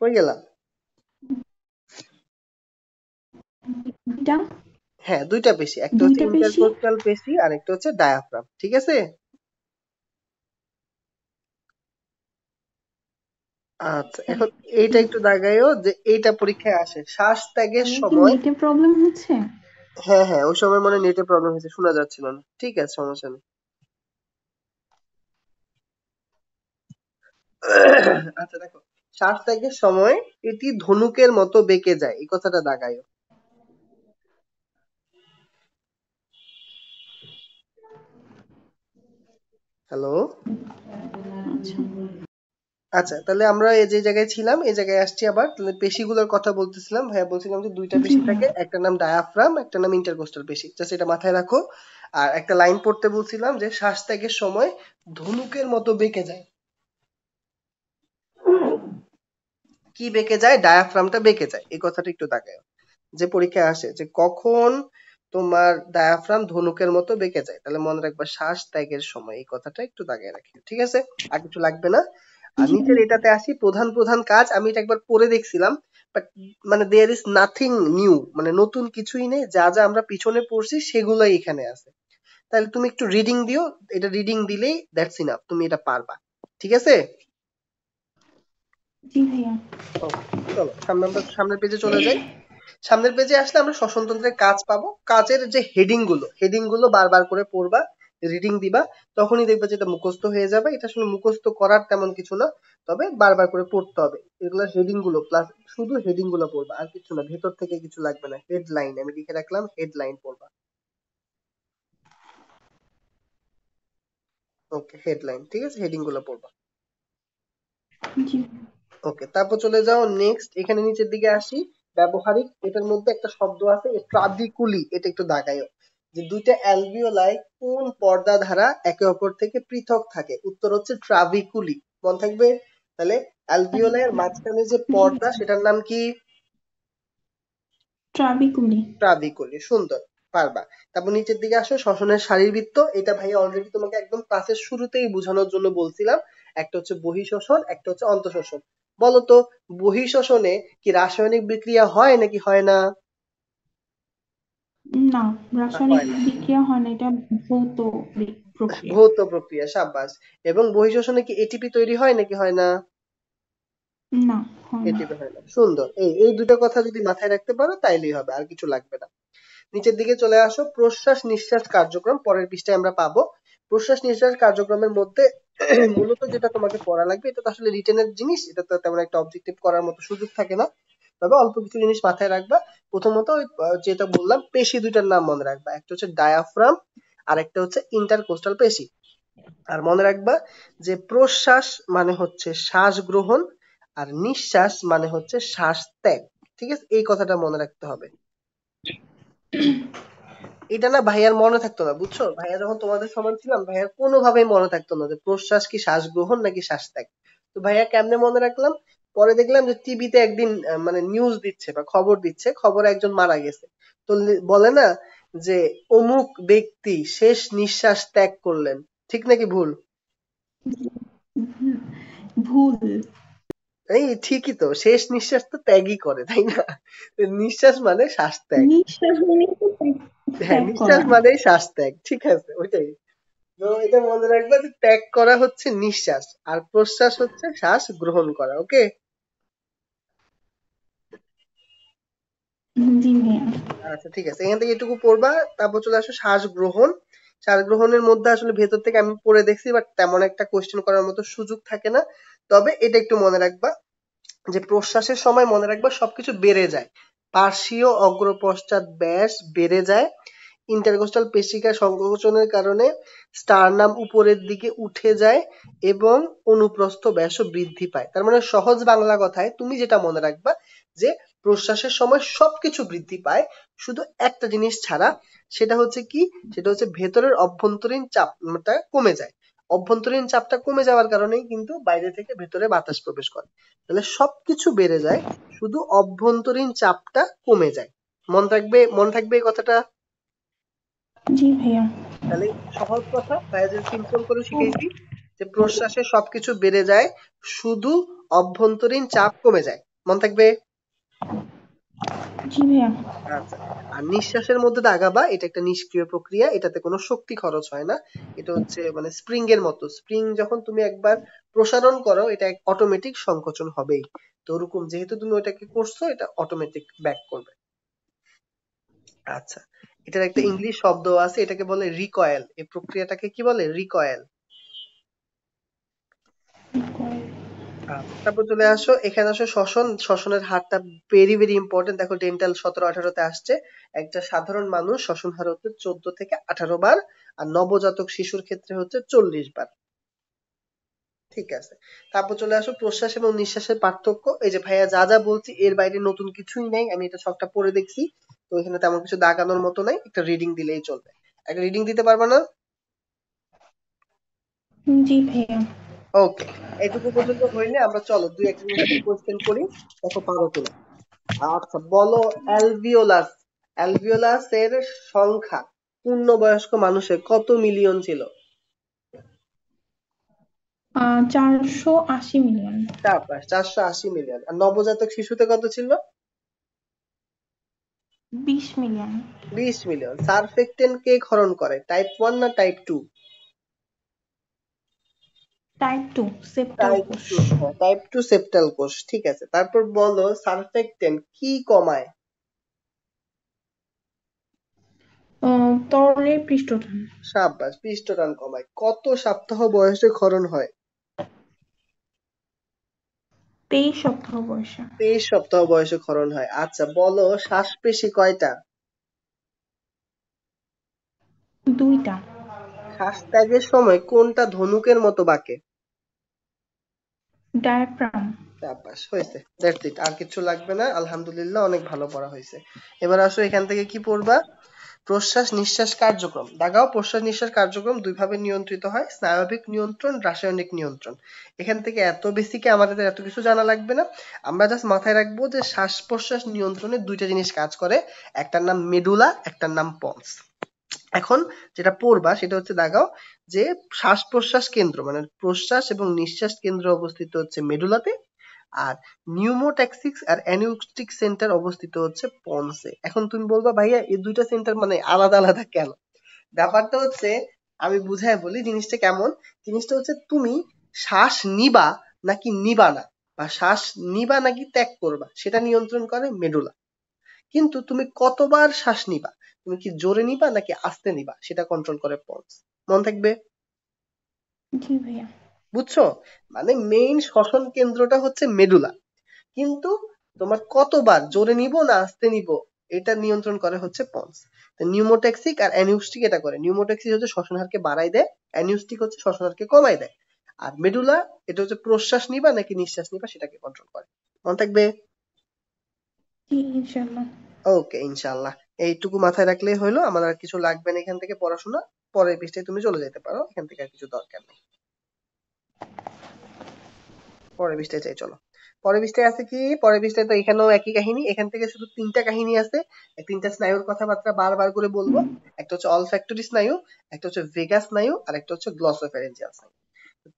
কই গেলাম? দুইটা? হ্যাঁ দুইটা পেশি একটা হচ্ছে ইন্টারকোস্টাল পেশি আর একটা হচ্ছে ডায়াফ্রাম ঠিক আছে? আচ্ছা এখন এইটা একটু দাগাইও যে এইটা পরীক্ষায় আসে। শ্বাস ত্যাগের সময় নেটে প্রবলেম হচ্ছে? হ্যাঁ হ্যাঁ ওই সময় মনে নেটে প্রবলেম হয়েছে শোনা যাচ্ছিল না। ঠিক আছে সমস্যা নেই। আচ্ছা দেখো। শ্বাস ত্যাগের সময় এটি ধনুকের মতো বেঁকে যায় এই কথাটা দাগাইও। হ্যালো আচ্ছা। আচ্ছা তাহলে আমরা এই যে জায়গায় ছিলাম এই জায়গায় আসছি আবার। তাহলে পেশিগুলোর কথা বলতেছিলাম। ভাইয়া বলছিলাম যে দুইটা পেশি থাকে একটা নাম ডায়াফ্রাম একটা নাম ইন্টারকোস্টাল পেশি। জাস্ট এটা মাথায় রাখো। আর একটা লাইন পড়তে বলছিলাম যে শ্বাস ত্যাগের সময় ধনুকের মতো বেঁকে যায়। কি বেঁকে যায়? ডায়াফ্রামটা বেঁকে যায়। এই কথাটা একটু তাকায়। যে পরীক্ষায় আসে যে কখন তোমার ডায়াফ্রাম ধনুকের মতো বেঁকে যায়। তাহলে মনে রাখবা শ্বাস ত্যাগের সময় এই কথাটা একটু দাগিয়ে রাখি। ঠিক আছে? আর কিছু লাগবে না? আর নিচের এটাতে আসি প্রধান প্রধান কাজ আমি এটা একবার পড়ে দেখছিলাম বাট মানে দেয়ার ইজ নাথিং নিউ মানে নতুন কিছুই নেই যা যা আমরা পিছনে পড়ছি সেগুলোই এখানে আছে। তাহলে তুমি একটু রিডিং দিও এটা রিডিং দিলেই দ্যাটস ইনাফ তুমি এটা পারবা। ঠিক আছে? জি ভাইয়া। চলো সামনে সামনের পেজে চলে যাই। সামনের পেজে আসলে আমরা শ্বসনতন্ত্রের কাজ পাবো। কাজের যে হেডিংগুলো হেডিংগুলো বারবার করে পড়বা রিডিং দিবা তখনই দেখবে যে এটা মুখস্থ হয়ে যাবে। এটা আসলে মুখস্থ করার তেমন কিছু না তবে বারবার করে পড়তে হবে। এগুলো হেডিংগুলো প্লাস শুধু হেডিংগুলো পড়বা আর কিছু না। ভেতর থেকে কিছু লাগবে না। হেডলাইন আমি লিখে রাখলাম হেডলাইন পড়বা। ওকে হেডলাইন ঠিক আছে? হেডিংগুলো পড়বা। জি। ওকে তারপর চলে যাও নেক্সট এখানে নিচের দিকে আসি। ব্যবহারিক এটার মধ্যে একটা শব্দ আছে ট্রাবিকুলি এটা একটু দাগায়ও। যে দুইটা অ্যালভিওলাই কোন পর্দা ধারা একে অপর থেকে পৃথক থাকে? উত্তর হচ্ছে ট্রাভিকুলি। মন থাকবে? তাহলে অ্যালভিওলাই এর মাঝখানে যে পর্দা সেটার নাম কি? ট্রাবিকুলি ট্রাভিকুলি সুন্দর পারবা। তারপর নিচের দিকে আসো শ্বসনের শারীরবৃত্ত। এটা ভাই অলরেডি তোমাকে একদম ক্লাসের শুরুতেই বোঝানোর জন্য বলছিলাম। একটা হচ্ছে বহিঃশ্বসন একটা হচ্ছে অন্তঃশ্বসন। বলো তো বহিঃশ্বসনে কি রাসায়নিক বিক্রিয়া হয় নাকি হয় না? না রাসায়নিক বিক্রিয়া হয় না এটা ভৌত প্রক্রিয়া। ভৌত প্রক্রিয়া সাব্বাস। এবং বহিঃশ্বসনে কি এটিপি তৈরি হয় নাকি হয় না? এটিপি হয় না। সুন্দর। এই এই দুটো কথা যদি মাথায় রাখতে পারো তাইলেই হবে আর কিছু লাগবে না। নিচের দিকে চলে আসো প্রশ্বাস নিঃশ্বাস কার্যক্রম পরের পৃষ্ঠায় আমরা পাবো। প্রশ্বাস নিঃশ্বাস কার্যক্রমের মধ্যে মূলত যেটা তোমাকে পড়া লাগবে, এটা তো আসলে রিটেনের জিনিস, এটা তো তেমন একটা অবজেক্টিভ করার মতো সুযোগ থাকে না। তবে অল্প কিছু জিনিস মাথায় রাখবা। প্রথমত যেটা বললাম, পেশি দুইটার নাম মনে রাখবা। একটা হচ্ছে ডায়াফ্রাম আর একটা হচ্ছে ইন্টারকোস্টাল পেশি। আর মনে রাখবা যে প্রশ্বাস মানে হচ্ছে শ্বাস গ্রহণ, আর নিঃশ্বাস মানে হচ্ছে শ্বাস ত্যাগ। ঠিক আছে? এই কথাটা মনে রাখতে হবে। এটা না ভাইয়ার মনে থাকতো না, বুঝছ? ভাইয়া যখন তোমাদের সমান ছিলাম ভাইয়ার কোনোভাবেই মনে থাকতো না যে প্রশ্বাস কি শ্বাস গ্রহণ নাকি শ্বাস ত্যাগ। তো ভাইয়া কেমনে মনে রাখলাম? পরে দেখলাম যে টিভিতে একদিন মানে নিউজ দিচ্ছে বা খবর দিচ্ছে, খবরে একজন মারা গেছে। তো বলে না যে অমুক ব্যক্তি শেষ নিঃশ্বাস ত্যাগ করলেন, ঠিক নাকি ভুল? ভুল- এই ঠিকই তো শেষ নিঃশ্বাস তো ত্যাগই করে তাই না? নিঃশ্বাস মানে শ্বাস ত্যাগ নিঃশ্বাস মানে হ্যাঁ নিঃশ্বাস মানেই শ্বাস ত্যাগ ঠিক আছে ওইটাই। তো এটা মনে রাখবে যে ত্যাগ করা হচ্ছে নিঃশ্বাস আর প্রশ্বাস হচ্ছে শ্বাস গ্রহণ করা ওকে? আচ্ছা ঠিক আছে এখান থেকে এটুকু পড়বা তারপর চলে আসো শ্বাস গ্রহণ। শ্বাস গ্রহণের মধ্যে আসলে ভেতর থেকে আমি পড়ে দেখছি বাট তেমন একটা কোশ্চেন করার মতো সুযোগ থাকে না। তবে এটা একটু মনে রাখবা, যে প্রশ্বাসের সময় মনে রাখবা সবকিছু বেড়ে যায়। পার্শ্বীয় অগ্রপশ্চাৎ ব্যাস বেড়ে যায়। ইন্টারকোস্টাল পেশিকা সংকোচনের কারণে স্টারনাম উপরের দিকে উঠে যায় এবং অনুপ্রস্থ ব্যাসও বৃদ্ধি পায়। তার মানে সহজ বাংলা কথায় তুমি যেটা মনে রাখবা, যে প্রশ্বাসের সময় সবকিছু বৃদ্ধি পায়। শুধু একটা জিনিস ছাড়া সেটা হচ্ছে কি? সেটা হচ্ছে ভেতরের অভ্যন্তরীণ চাপটা কমে যায়। অভ্যন্তরীণ চাপটা কমে যাওয়ার কারণেই কিন্তু বাইরে থেকে ভেতরে বাতাস প্রবেশ করে। তাহলে সবকিছু বেড়ে যায় শুধু অভ্যন্তরীণ চাপটা কমে যায়। মন থাকবে মন থাকবে এই কথাটা? জি ভাইয়া। তাহলে সহজ কথা ভাইয়া যে সিম্পল করে শিখেছি যে প্রশ্বাসে সবকিছু বেড়ে যায় শুধু অভ্যন্তরীণ চাপ কমে যায়। মন থাকবে? জি ভাইয়া। আচ্ছা আর নিঃশ্বাসের মধ্যে দাগাবা এটা একটা নিষ্ক্রিয় প্রক্রিয়া এটাতে কোনো শক্তি খরচ হয় না এটা হচ্ছে মানে স্প্রিং এর মতো স্প্রিং যখন তুমি একবার প্রসারণ করো এটা অটোমেটিক সংকোচন হবেই তো ওরকম যেহেতু তুমি ওটাকে করছ এটা অটোমেটিক ব্যাক করবে। আচ্ছা এটার একটা ইংলিশ শব্দ আছে এটাকে বলে রিকয়েল এই প্রক্রিয়াটাকে কি বলে? রিকয়েল তারপর চলে আসো, এখানে আসো শ্বসন। শ্বসনের হারটা ভেরি ভেরি ইম্পর্টেন্ট দেখো ডেন্টাল সতেরো, আঠারোতে আসছে। একটা সাধারণ মানুষ শ্বসন হার হচ্ছে চোদ্দ থেকে আঠারো বার, আর নবজাতক শিশুর ক্ষেত্রে হচ্ছে চল্লিশ বার। ঠিক আছে। তারপর চলে আসো, প্রশ্বাস এবং নিঃশ্বাসের পার্থক্য। এই যে ভাইয়া যা যা বলছি, এর বাইরে নতুন কিছুই নেই। আমি এটা সবটা পড়ে দেখছি। তো এখানে তেমন কিছু দাগানোর মতো নাই। একটা রিডিং দিলেই চলবে। একটা রিডিং দিতে পারবা না? জি, ভাইয়া। ওকে এটুকু পর্যন্ত হইলে আমরা চলো দুই একটা করি দেখো পারো কিনা। আচ্ছা বলো অ্যালভিওলাস অ্যালভিওলাসের সংখ্যা পূর্ণবয়স্ক মানুষের কত মিলিয়ন ছিল? চারশো আশি মিলিয়ন। চারপাশ চারশো আশি মিলিয়ন। আর নবজাতক শিশুতে কত ছিল? বিশ মিলিয়ন। বিশ মিলিয়ন। সারফেক্টেন্ট কে ক্ষরণ করে টাইপ ওয়ান না type two? Type two septal কোষ। টাইপ টু সেপ্টাল কোষ ঠিক আছে। তারপর বলো সারফেক্টেন্ট কি কমায়? তরলের পৃষ্ঠটান। সাব্বাস পৃষ্ঠটান কমায়। কত সপ্তাহ বয়সে ক্ষরণ হয়? তেইশ সপ্তাহ বয়সে। তেইশ সপ্তাহ বয়সে ক্ষরণ হয়। আচ্ছা বলো শ্বাসপেশি কয়টা? দুইটা। শ্বাস ত্যাগের সময় কোনটা ধনুকের মতো বাঁকে? ডায়াফ্রাম। সাব্বাস হয়েছে। দ্যাটস ইট আর কিছু লাগবে না। আলহামদুলিল্লাহ, অনেক ভালো পড়া হয়েছে। এবার আসো এখান থেকে কি পড়বা? প্রশ্বাস নিঃশ্বাস কার্যক্রম। দাগাও, প্রশ্বাস নিঃশ্বাস কার্যক্রম দুইভাবে নিয়ন্ত্রিত হয়। স্নায়বিক নিয়ন্ত্রণ, রাসায়নিক নিয়ন্ত্রণ। এখান থেকে এত বেসিকে আমাদের এত কিছু জানা লাগবে না। আমরা জাস্ট মাথায় রাখব যে শ্বাস প্রশ্বাস নিয়ন্ত্রণে দুইটা জিনিস কাজ করে। একটার নাম মেডুলা একটার নাম পন্স এখন যেটা পড়বা সেটা হচ্ছে দাগাও যে শ্বাস প্রশ্বাস কেন্দ্র মানে প্রশ্বাস এবং নিঃশ্বাস কেন্দ্র অবস্থিত হচ্ছে মেডুলাতে আর নিউমোট্যাক্সিক্স আর অ্যানিউস্টিক সেন্টার অবস্থিত হচ্ছে পন্সে। এখন তুমি বলবা, ভাইয়া, এই দুইটা সেন্টার মানে আলাদা আলাদা কেন? ব্যাপারটা হচ্ছে, আমি বুঝায় বলি জিনিসটা কেমন? জিনিসটা হচ্ছে তুমি শ্বাস নিবা নাকি নিবা না, বা শ্বাস নিবা নাকি ত্যাগ করবা, সেটা নিয়ন্ত্রণ করে মেডুলা। কিন্তু তুমি কতবার শ্বাস নিবা? তুমি কি জোরে নিবা নাকি আস্তে নিবা? সেটা কন্ট্রোল করে পন্স মন থাকবে? জি ভাইয়া। বুঝছ? মানে মেইন শ্বসন কেন্দ্রটা হচ্ছে মেডুলা কিন্তু তোমার কতবার জোরে নিব না আস্তে নিব এটা নিয়ন্ত্রণ করে হচ্ছে পন্স নিউমোট্যাক্সিক আর অ্যানিউস্টিক এটা করে। নিউমোট্যাক্সিক হচ্ছে শ্বসন হারকে বাড়াই দেয় অ্যানিউস্টিক হচ্ছে শ্বসন হারকে কমাই দেয়। আর মেডুলা এটা হচ্ছে প্রশ্বাস নিবা নাকি নিঃশ্বাস নিবা সেটাকে কন্ট্রোল করে। মন থাকবে? ইনশাল্লাহ ওকে ইনশাআল্লাহ। এইটুকু মাথায় রাখলেই হলো, আমার আর কিছু লাগবে না এখান থেকে পড়াশোনা, পরের পৃষ্ঠায় তুমি চলে যেতে পারো, এখান থেকে আর কিছু দরকার নেই। পরের পৃষ্ঠায় চাই চলো। পরের পৃষ্ঠায় আছে কি? পরের পৃষ্ঠায় তো এখানেও একই কাহিনী, এখান থেকে শুধু তিনটা কাহিনী আছে। তিনটা স্নায়ুর কথাবার্তা বারবার করে বলব। একটা হচ্ছে অলফ্যাক্টরি স্নায়ু, একটা হচ্ছে ভেগাস স্নায়ু, আর একটা হচ্ছে গ্লসোফ্যারেঞ্জিয়াল স্নায়ু।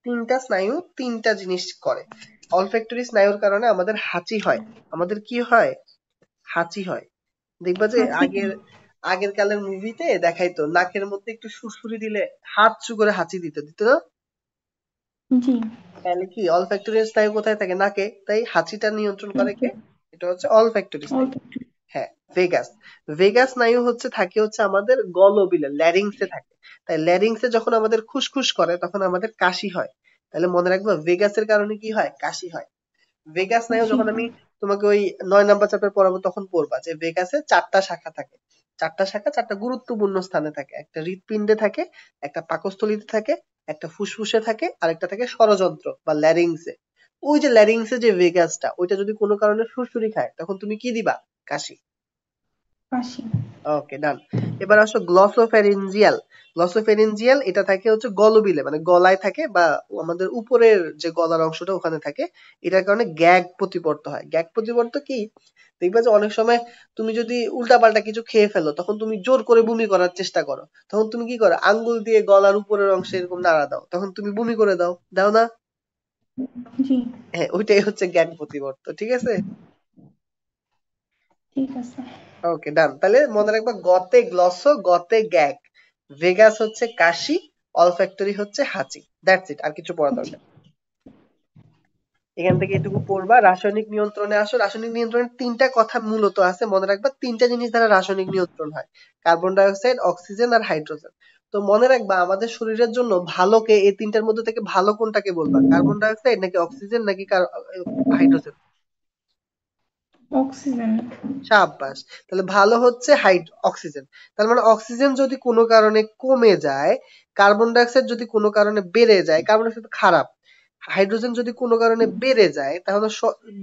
তিনটা স্নায়ু তিনটা জিনিস করে। অলফ্যাক্টরি স্নায়ুর কারণে আমাদের হাঁচি হয়। আমাদের কি হয়? হাঁচি হয়। দেখবা যে আগের আগের কালের মুভিতে দেখাইতো নাকের মধ্যে একটু সুরসুরি দিলে হাত চু করে হাঁচি দিত দিত জি। তাহলে কি অলফ্যাক্টরি স্নায়ু কোথায় থাকে? নাকে। তাই হাঁচিটা নিয়ন্ত্রণ করে কে? এটা হচ্ছে অলফ্যাক্টরি স্নায়ু হ্যাঁ ভেগাস ভেগাস স্নায়ু হচ্ছে থাকে হচ্ছে আমাদের গলবিলে ল্যারিংসে থাকে। তাই ল্যারিংসে যখন আমাদের খুসখুস করে তখন আমাদের কাশি হয়। তাহলে মনে রাখবা ভেগাসের কারণে কি হয়? কাশি হয়। ভেগাস নাই যখন আমি তোমাকে ওই নয় নাম্বার চ্যাপ্টার পড়াবো, তখন পড়বা যে ভেগাসে চারটা শাখা থাকে। চারটা শাখা চারটা গুরুত্বপূর্ণ স্থানে থাকে। একটা হৃৎপিণ্ডে থাকে, একটা পাকস্থলীতে থাকে, একটা ফুসফুসে থাকে আর একটা থাকে ষড়যন্ত্র বা ল্যারিংসে ওই যে ল্যারিংসে যে ভেগাসটা ওইটা যদি কোনো কারণে সুড়সুড়ি খায়, তখন তুমি কি দিবা? কাশি। ওকে ডান এবার আসো গ্লসোফ্যারিঞ্জিয়াল গ্লসোফ্যারিঞ্জিয়াল এটা থাকে হচ্ছে গলবিলে মানে গলায় থাকে বা আমাদের উপরের যে গলার অংশটা ওখানে থাকে এটার কারণে গ্যাগ প্রতিবর্ত হয়। গ্যাগ প্রতিবর্ত কি? দেখবা যে অনেক সময় তুমি যদি উল্টাপাল্টা কিছু খেয়ে ফেলো তখন তুমি জোর করে বমি করার চেষ্টা করো। তখন তুমি কি করো? আঙ্গুল দিয়ে গলার উপরের অংশে এরকম নাড়া দাও। তখন তুমি বমি করে দাও। দাও না? হ্যাঁ ওইটাই হচ্ছে গ্যাগ প্রতিবর্ত ঠিক আছে? ঠিক আছে। ওকে ডান তাহলে মনে রাখবা গতে গ্লস গতে গ্যাগ ভেগাস হচ্ছে কাশি অলফ্যাক্টরি হচ্ছে হাঁচি। দ্যাটস ইট আর কিছু পড়া দরকার এখান থেকে এটুকু পড়বা, রাসায়নিক নিয়ন্ত্রণে আসো। রাসায়নিক নিয়ন্ত্রণের তিনটা কথা মূলত আছে। মনে রাখবা তিনটা জিনিস দ্বারা রাসায়নিক নিয়ন্ত্রণ হয়। কার্বন ডাই অক্সাইড অক্সিজেন আর হাইড্রোজেন তো মনে রাখবা আমাদের শরীরের জন্য ভালোকে, এই তিনটার মধ্যে থেকে ভালো কোনটাকে বলবা? কার্বন ডাই অক্সাইড নাকি অক্সিজেন নাকি হাইড্রোজেন অক্সিজেন। সাব্বাস। তাহলে ভালো হচ্ছে হাইড অক্সিজেন। তার মানে অক্সিজেন যদি কোনো কারণে কমে যায় কার্বন ডাইঅক্সাইড যদি কোনো কারণে বেড়ে যায় কার্বন ডাইঅক্সাইড খারাপ। হাইড্রোজেন যদি কোনো কারণে বেড়ে যায় তাহলে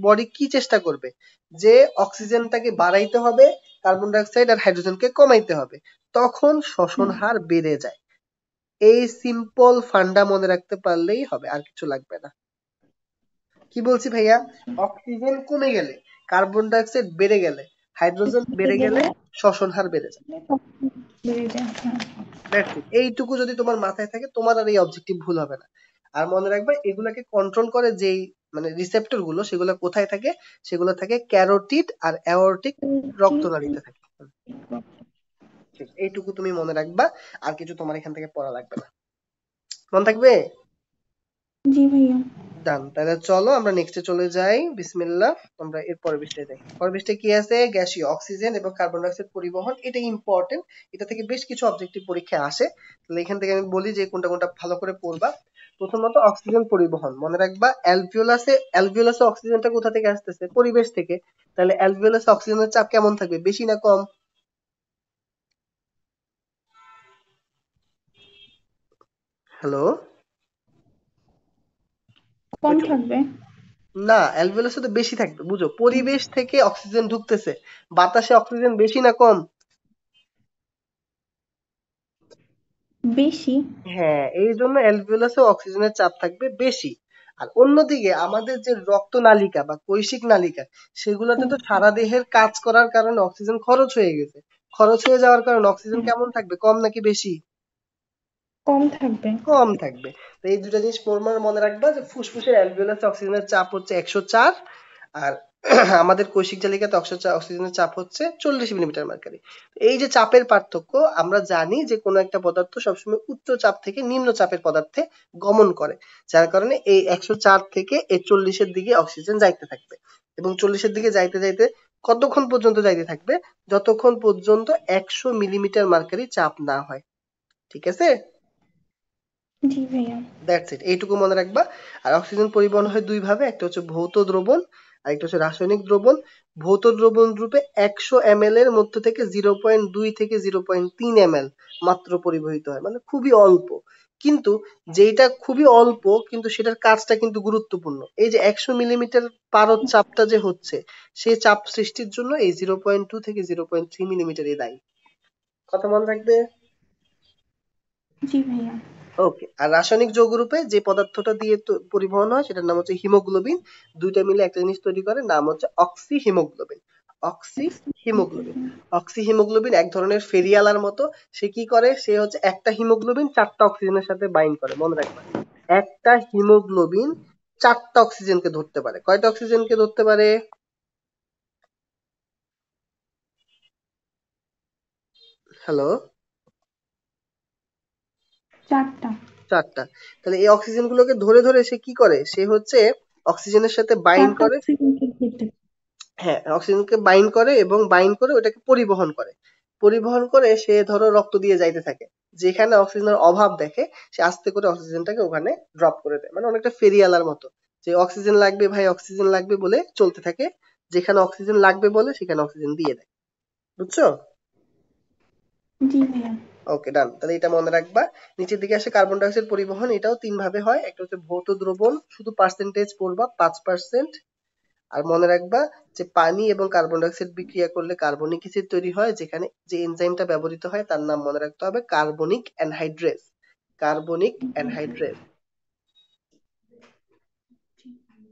বডি কি চেষ্টা করবে? যে অক্সিজেনটাকে বাড়াইতে হবে কার্বন ডাইঅক্সাইড আর হাইড্রোজেনকে কমাইতে হবে। তখন শ্বসন হার বেড়ে যায়। এই সিম্পল ফান্ডা মনে রাখতে পারলেই হবে আর কিছু লাগবে না। কি বলছি ভাইয়া? অক্সিজেন কমে গেলে কার্বন ডাইঅক্সাইড বেড়ে গেলে হাইড্রোজেন বেড়ে গেলে শ্বসন হার বেড়ে যায়। হ্যাঁ. এইটুকু যদি তোমার মাথায় থাকে তোমার আর এই অবজেক্টিভ ভুল হবে না। আর মনে রাখবে এগুলাকে কন্ট্রোল করে যেই মানে রিসেপ্টরগুলো সেগুলো কোথায় থাকে? সেগুলো থাকে ক্যারোটিড আর অ্যাওর্টিক রক্তনালীতে থাকে। এইটুকু তুমি মনে রাখবা আর কিছু তোমার এখান থেকে পড়া লাগবে না। মনে থাকবে? জি ভাইয়া। ডান তাহলে চলো আমরা নেক্সটে চলে যাই। বিসমিল্লাহ। আমরা এর পরের বিষয়ে যাই। পরের বিষয়টা কি আছে? গ্যাসীয় অক্সিজেন এবং কার্বন ডাই অক্সাইড পরিবহন। এটা ইম্পর্টেন্ট এটা থেকে বেশ কিছু অবজেক্টিভ পরীক্ষায় আসে। তাহলে এখান থেকে আমি বলি যে কোনটা কোনটা ভালো করে পড়বা। প্রথমত অক্সিজেন পরিবহন। মনে রাখবা অ্যালভিওলাসে অ্যালভিওলাসে অক্সিজেনটা কোথা থেকে আসতেছে? পরিবেশ থেকে। তাহলে অ্যালভিওলাসে অক্সিজেনের চাপ কেমন থাকবে? বেশি না কম? হ্যালো কম থাকবে? না অ্যালভিওলাসে তো বেশি থাকবে বুঝো? পরিবেশ থেকে অক্সিজেন ঢুকতেছে। বাতাসে অক্সিজেন বেশি না কম? বেশি? হ্যাঁ এই জন্য অ্যালভিওলাসে অক্সিজেনের চাপ থাকবে বেশি। আর অন্যদিকে আমাদের যে রক্তনালিকা বা কৈশিক নালিকা সেগুলোতে তো সারা দেহের কাজ করার কারণে অক্সিজেন খরচ হয়ে গেছে। খরচ হয়ে যাওয়ার কারণে অক্সিজেন কেমন থাকবে? কম নাকি বেশি? কম থাকবে। কম থাকবে। তো এই দুটো জিনিস পরমার মনে রাখবা যে ফুসফুসের অ্যালভিওলাসে অক্সিজেনের চাপ হচ্ছে একশো চার আর আমাদের কৈশিক জালিকাতে অক্সিজেন অক্সিজেনের চাপ হচ্ছে চল্লিশ মিলিমিটার মার্কারি। এই যে চাপের পার্থক্য, আমরা জানি যে কোনো একটা পদার্থ সবসময় উচ্চ চাপ থেকে নিম্ন চাপের পদার্থে গমন করে, যার কারণে এই একশো চার থেকে এই চল্লিশের দিকে অক্সিজেন যাইতে থাকবে এবং চল্লিশের দিকে যাইতে যাইতে কতক্ষণ পর্যন্ত যাইতে থাকবে? যতক্ষণ পর্যন্ত একশো মিলিমিটার মার্কারি চাপ না হয়। ঠিক আছে? জি ভাইয়া। দ্যাটস ইট এইটুকু মনে রাখবা। আর অক্সিজেন পরিবহন হয় দুই ভাবে। একটা হচ্ছে ভৌত দ্রবণ আর একটা হচ্ছে রাসায়নিক দ্রবণ। ভৌত দ্রবণ রূপে একশো এমএল এর মধ্য থেকে জিরো পয়েন্ট দুই থেকে জিরো পয়েন্ট তিন এমএল মাত্র পরিবহিত হয়। মানে খুবই অল্প। কিন্তু যেটা খুবই অল্প কিন্তু সেটার কাজটা কিন্তু গুরুত্বপূর্ণ। এই যে একশো মিলিমিটার পারদ চাপটা যে হচ্ছে সেই চাপ সৃষ্টির জন্য এই জিরো পয়েন্ট টু থেকে জিরো পয়েন্ট থ্রি মিলিমিটারই দায়ী। কথা মনে রাখবে? জি ভাইয়া। ওকে আর রাসায়নিক যৌগরূপে যে পদার্থটা দিয়ে পরিবহন হয়, সেটার নাম হচ্ছে হিমোগ্লোবিন। দুইটা মিলে একটা জিনিস তৈরি করে, নাম হচ্ছে oxyhaemoglobin oxyhaemoglobin oxyhaemoglobin এক ধরনের ফেরিয়ালার মতো। সে কি করে? সে হচ্ছে একটা হিমোগ্লোবিন চারটা অক্সিজেনের সাথে বাইন্ড করে, মনে রাখবা একটা হিমোগ্লোবিন চারটা অক্সিজেনকে ধরতে পারে। কয়টা অক্সিজেনকে ধরতে পারে? হ্যালো চারটা। চারটা। তাহলে এই অক্সিজেন গুলোকে ধরে ধরে সে কি করে? সে হচ্ছে অক্সিজেনের সাথে বাইন্ড করে। হ্যাঁ অক্সিজেনকে বাইন্ড করে এবং বাইন্ড করে ওটাকে পরিবহন করে। পরিবহন করে সে ধরো রক্ত দিয়ে যাইতে থাকে। যেখানে অক্সিজেনের অভাব দেখে সে আস্তে করে অক্সিজেনটাকে ওখানে ড্রপ করে দেয়। মানে অনেকটা ফেরিয়ালার মতো। যে অক্সিজেন লাগবে ভাই অক্সিজেন লাগবে বলে চলতে থাকে। যেখানে অক্সিজেন লাগবে বলে সেখানে অক্সিজেন দিয়ে দেয়। বুঝছ? জি ভাইয়া। ওকে ডান তাহলে এটা মনে রাখবা। নিচের দিকে আসে কার্বন ডাইঅক্সাইড পরিবহন, এটাও তিন ভাবে হয়। একটা হচ্ছে ভৌত দ্রবণ, শুধু পার্সেন্টেজ পড়বা, পাঁচ পার্সেন্ট আর মনে রাখবা যে পানি এবং কার্বন ডাইঅক্সাইড বিক্রিয়া করলে কার্বনিক অ্যাসিড তৈরি হয়, যেখানে যে এনজাইমটা ব্যবহৃত হয়, তার নাম মনে রাখতে হবে carbonic anhydrase carbonic anhydrase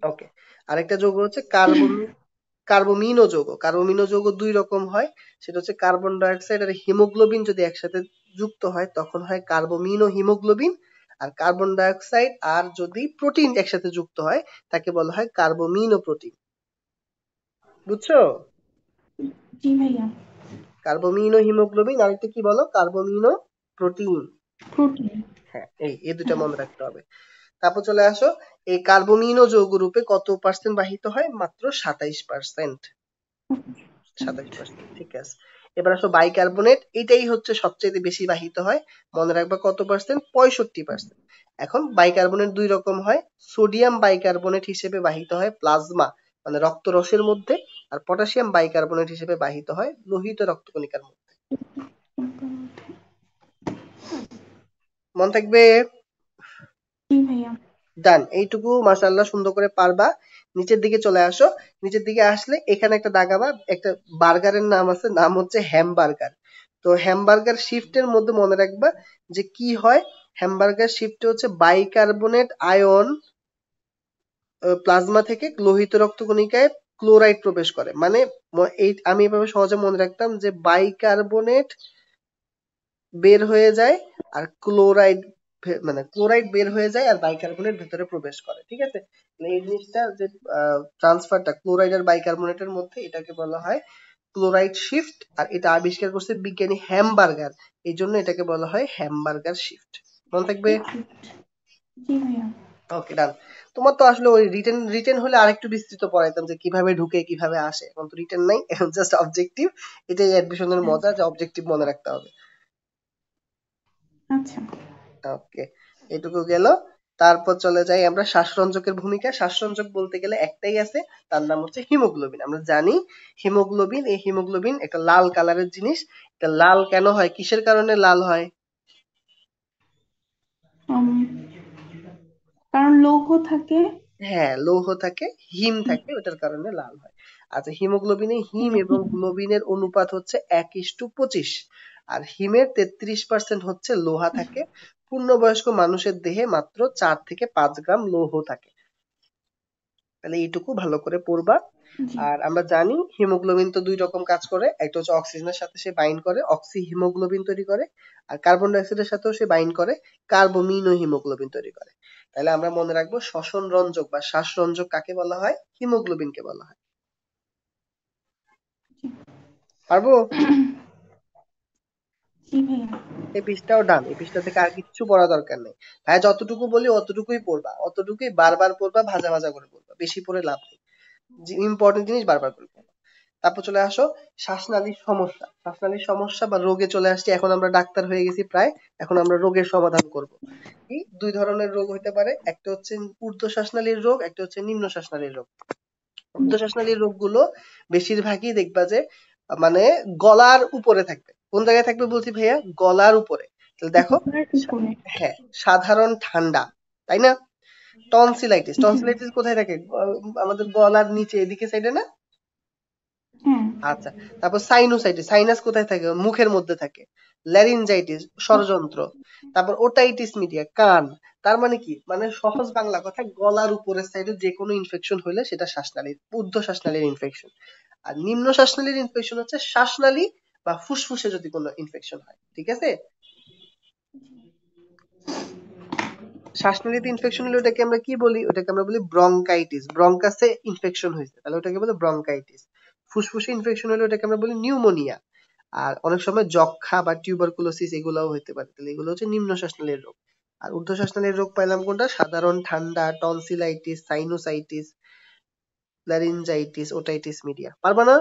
okay আরেকটা যৌগ হচ্ছে কার্বন কার্বোমিনো যৌগ। কার্বোমিনো যৌগ দুই রকম হয়। সেটা হচ্ছে কার্বন ডাইঅক্সাইড আর হিমোগ্লোবিন যদি একসাথে যুক্ত হয় তখন হয় কার্বোমিনো হিমোগ্লোবিন। আর কার্বন ডাইঅক্সাইড আর যদি প্রোটিন একসাথে যুক্ত হয় তাকে বলা হয় কার্বোমিনো প্রোটিন। বুঝছ? জি ভাইয়া। কার্বোমিনো হিমোগ্লোবিন আরেকটা কি বলো? Carbamino protein. প্রোটিন। হ্যাঁ এই এই দুটা মনে রাখতে হবে। তারপর চলে আসো। এই কার্বোমিনো যৌগ রূপে কত পার্সেন্ট বাহিত হয়? মাত্র সাতাইশ পার্সেন্ট সাতাইশ পার্সেন্ট ঠিক আছে। এবার আসো বাইকার্বনেট এটাই হচ্ছে সবচেয়ে বেশি বাহিত হয়। মনে রাখবা কত পার্সেন্ট পঁয়ষট্টি পার্সেন্ট এখন বাইকার্বনেট দুই রকম হয়। সোডিয়াম বাইকার্বনেট হিসেবে বাহিত হয় প্লাজমা মানে রক্তরসের মধ্যে আর পটাশিয়াম বাইকার্বনেট হিসেবে বাহিত হয় লোহিত রক্তকণিকার মধ্যে। মন থাকবে? ডান এইটুকু মাশাআল্লাহ সুন্দর করে পারবা। নিচের দিকে চলে আসো। নিচের দিকে আসলে এখানে একটা দাগাবা একটা বার্গারের নাম আছে, নাম হচ্ছে হ্যামবার্গার তো হ্যামবার্গার শিফটের মধ্যে মনে রাখবা যে কি হয়? হ্যামবার্গার শিফটে হচ্ছে বাইকার্বনেট আয়ন প্লাজমা থেকে লোহিত রক্তকণিকায় ক্লোরাইড প্রবেশ করে। মানে এই, আমি এভাবে সহজে মনে রাখতাম যে বাইকার্বনেট বের হয়ে যায় আর ক্লোরাইড মানে ক্লোরাইড বের হয়ে যায় আর বাইকার্বনেট ভেতরে প্রবেশ করে ঠিক আছে? মানে এই জিনিসটা যে ট্রান্সফারটা ক্লোরাইড আর বাইকার্বনেটের মধ্যে এটাকে বলা হয় ক্লোরাইড শিফট আর এটা আবিষ্কার করছে বিজ্ঞানী হ্যামবার্গার। এই জন্য এটাকে বলা হয় হ্যামবার্গার শিফট। মনে থাকবে? ওকে ডান। তোমার তো আসলে ওই রিটেন রিটেন হলে আরেকটু বিস্তৃত পড়াইতাম যে কীভাবে ঢুকে কীভাবে আসে। এখন তো রিটেন নাই এখন জাস্ট অবজেক্টিভ এটাই অ্যাডমিশনের মজা যে অবজেক্টিভ মনে রাখতে হবে। আচ্ছা। ওকে এটুকু গেল। তারপর চলে যাই আমরা শ্বাসরঞ্জকের ভূমিকা। শ্বাসরঞ্জক বলতে গেলে একটাই আছে তার নাম হচ্ছে হিমোগ্লোবিন। আমরা জানি হিমোগ্লোবিন এই হিমোগ্লোবিন একটা লাল কালারের জিনিস। এটা লাল কেন হয়? কিসের কারণে লাল হয়? কারণ লৌহ থাকে। হ্যাঁ লৌহ থাকে হিম থাকে ওটার কারণে লাল হয়। আচ্ছা হিমোগ্লোবিনে হিম এবং গ্লোবিনের অনুপাত হচ্ছে এক ইস্টু পঁচিশ। আর হিমের তেত্রিশ পার্সেন্ট হচ্ছে লোহা থাকে। পূর্ণবয়স্ক মানুষের দেহে মাত্র চার থেকে পাঁচ গ্রাম লৌহ থাকে। তাহলে এইটুকু ভালো করে পড়বা। আর আমরা জানি হিমোগ্লোবিন তো দুই রকম কাজ করে একটা হচ্ছে অক্সিজেনের সাথে সে বাইন্ড করে অক্সি হিমোগ্লোবিন তৈরি করে আর কার্বন ডাই অক্সাইডের সাথেও সে বাইন্ড করে কার্বোমিনো হিমোগ্লোবিন তৈরি করে। তাহলে আমরা মনে রাখব শ্বসন রঞ্জক বা শ্বাসরঞ্জক কাকে বলা হয়? হিমোগ্লোবিনকে বলা হয়। পারব? এই পৃষ্ঠাও ডান, এই পৃষ্ঠা থেকে আর কিচ্ছু পড়া দরকার নেই। ভাই যতটুকু বলি অতটুকুই পড়বা, অতটুকুই বারবার পড়বা, ভাজা ভাজা করে পড়বা, বেশি পড়ে লাভ নেই। ইম্পর্টেন্ট জিনিস বারবার করে পড়বা। তারপর চলে আসো, শ্বাসনালীর সমস্যা। শ্বাসনালীর সমস্যা বা রোগে চলে আসছি, এখন আমরা ডাক্তার হয়ে গেছি প্রায়, এখন আমরা রোগের সমাধান করব। কি? দুই ধরনের রোগ হতে পারে, একটা হচ্ছে ঊর্ধ্ব শ্বাসনালীর রোগ, একটা হচ্ছে নিম্ন শ্বাসনালীর রোগ। ঊর্ধ্ব শ্বাসনালীর রোগগুলো বেশিরভাগই দেখবা যে মানে গলার উপরে থাকবে। কোন জায়গায় থাকবে বলছি ভাইয়া? গলার উপরে। তাহলে দেখো হ্যাঁ সাধারণ ঠান্ডা তাই না? টনসিলাইটিস টনসিলাইটিস কোথায় থাকে? আমাদের গলার নিচে এদিকে সাইডে না? হ্যাঁ। আচ্ছা তারপর সাইনোসাইটিস সাইনাস কোথায় থাকে? মুখের মধ্যে থাকে। ল্যারিনজাইটিস ষড়যন্ত্র। তারপর ওটাইটিস মিডিয়া কান। তার মানে কি? মানে সহজ বাংলা কথা গলার উপরের সাইডে যে কোনো ইনফেকশন হইলে সেটা শ্বাসনালীর ঊর্ধ্ব শ্বাসনালীর ইনফেকশন আর নিম্ন শ্বাসনালীর ইনফেকশন হচ্ছে শ্বাসনালী বা ফুসফুসে যদি কোনো ইনফেকশন হয়, ঠিক আছে? শ্বাসনালীতে ইনফেকশন হলে ওটাকে আমরা কি বলি? ওটাকে আমরা বলি ব্রঙ্কাইটিস ব্রঙ্কাসে ইনফেকশন হয়েছে, তাহলে ওটাকে বলে ব্রঙ্কাইটিস ফুসফুসে ইনফেকশন হলে ওটাকে আমরা বলি নিউমোনিয়া আর অনেক সময় যক্ষা বা টিউবারকুলোসিস এগুলোও হতে পারে, তাহলে এগুলো হচ্ছে নিম্ন শ্বাসনালীর রোগ। আর ঊর্ধ্ব শ্বাসনালীর রোগ পাইলাম কোনটা? সাধারণ ঠান্ডা tonsillitis sinusitis laryngitis otitis media পারবা না?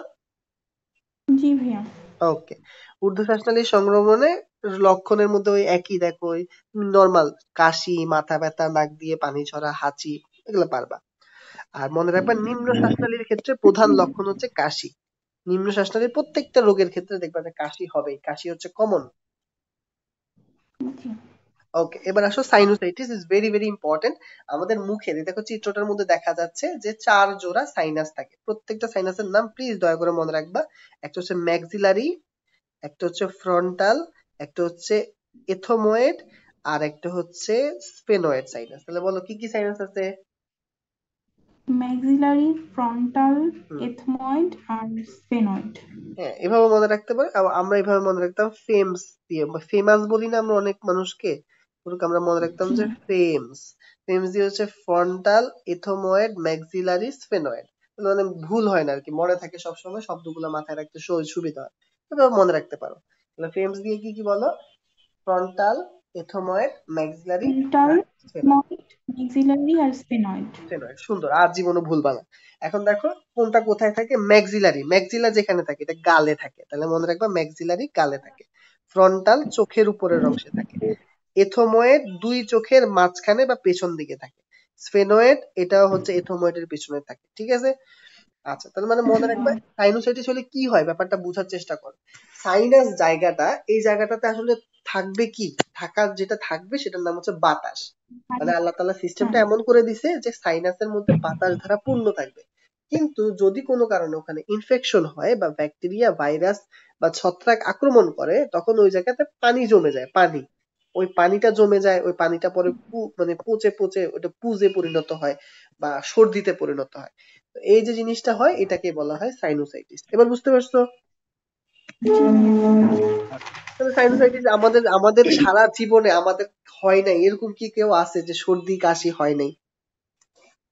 জি ভাইয়া। ওকে ঊর্ধ্ব শ্বাসনালী সংক্রমণে লক্ষণের মধ্যে ওই একই, দেখো, ওই নর্মাল কাশি, মাথা ব্যথা, নাক দিয়ে পানি ঝরা হাঁচি, এগুলো পারবা। আর মনে রাখবা নিম্ন শ্বাসনালীর ক্ষেত্রে প্রধান লক্ষণ হচ্ছে কাশি। নিম্ন শ্বাসনালীর প্রত্যেকটা রোগের ক্ষেত্রে দেখবা যে কাশি হবেই। কাশি হচ্ছে কমন ওকে এবার আসো sinusitis is very very important আমাদের মুখে দেখো চিত্রটার মধ্যে দেখা যাচ্ছে যে চার জোড়া সাইনাস থাকে। প্রত্যেকটা সাইনাসের নাম প্লিজ দয়া করে মনে রাখবা। একটা হচ্ছে ম্যাক্সিলারি একটা হচ্ছে ফ্রন্টাল একটা হচ্ছে এথোময়েড আর একটা হচ্ছে স্পেনয়েড সাইনাস তাহলে বলো কি কি সাইনাস আছে? Maxillary frontal. এথময়েড আর স্পেনয়েড হ্যাঁ এভাবে মনে রাখতে পারো। আমরা এভাবে মনে রাখতাম ফেমস দিয়ে। ফেমাস বলি না আমরা অনেক মানুষকে। ওরকম আমরা মনে রাখতাম যে ফেমস। ফেমস দিয়ে হচ্ছে ফ্রন্টাল এথোময়েড ম্যাক্সিলারি স্পেনয়েড মানে ভুল হয় না আর কি মনে থাকে সবসময় শব্দগুলো মাথায় রাখতে সহজ সুবিধা হয়। এভাবে মনে রাখতে পারো। তাহলে ফেমস দিয়ে কি কি বলো? Frontal ethmoid maxillary frontal maxillary আর স্পেনয়েড স্টেরয়েড সুন্দর। আর জীবনে ভুলবা না এখন দেখো কোনটা কোথায় থাকে? ম্যাক্সিলারি। ম্যাক্সিলা যেখানে থাকে এটা গালে থাকে। তাহলে মনে রাখবা ম্যাক্সিলারি গালে থাকে। ফ্রন্টাল চোখের উপরের অংশে থাকে। এথোময়েড দুই চোখের মাঝখানে বা পেছন দিকে থাকে। স্ফেনয়েড এটাও হচ্ছে এথোময়েডের পিছনে থাকে, ঠিক আছে? আচ্ছা তাহলে মানে মনে রাখবে সাইনোসাইটিস হলে কি হয়? ব্যাপারটা বোঝার চেষ্টা করো। সাইনাস জায়গাটা, এই জায়গাটাতে আসলে থাকবে কি? থাকার যেটা থাকবে সেটার নাম হচ্ছে বাতাস। মানে আল্লাহ তাআলা সিস্টেমটা এমন করে দিছে যে সাইনাসের মধ্যে বাতাস ধারা পূর্ণ থাকবে। কিন্তু যদি কোনো কারণে ওখানে ইনফেকশন হয় বা ব্যাকটেরিয়া ভাইরাস বা ছত্রাক আক্রমণ করে, তখন ওই জায়গাতে পানি জমে যায়, পানি। ওই পানিটা জমে যায় ওই পানিটা পরে পু- মানে পচে পচে ওটা পুজে পরিণত হয় বা সর্দিতে পরিণত হয়। এই যে জিনিসটা হয় এটাকে বলা হয় সাইনোসাইটিস এবার বুঝতে পারছ? সাইনোসাইটিস আমাদের আমাদের সারা জীবনে আমাদের হয় নাই। এরকম কি কেউ আছে যে সর্দি কাশি হয় নাই?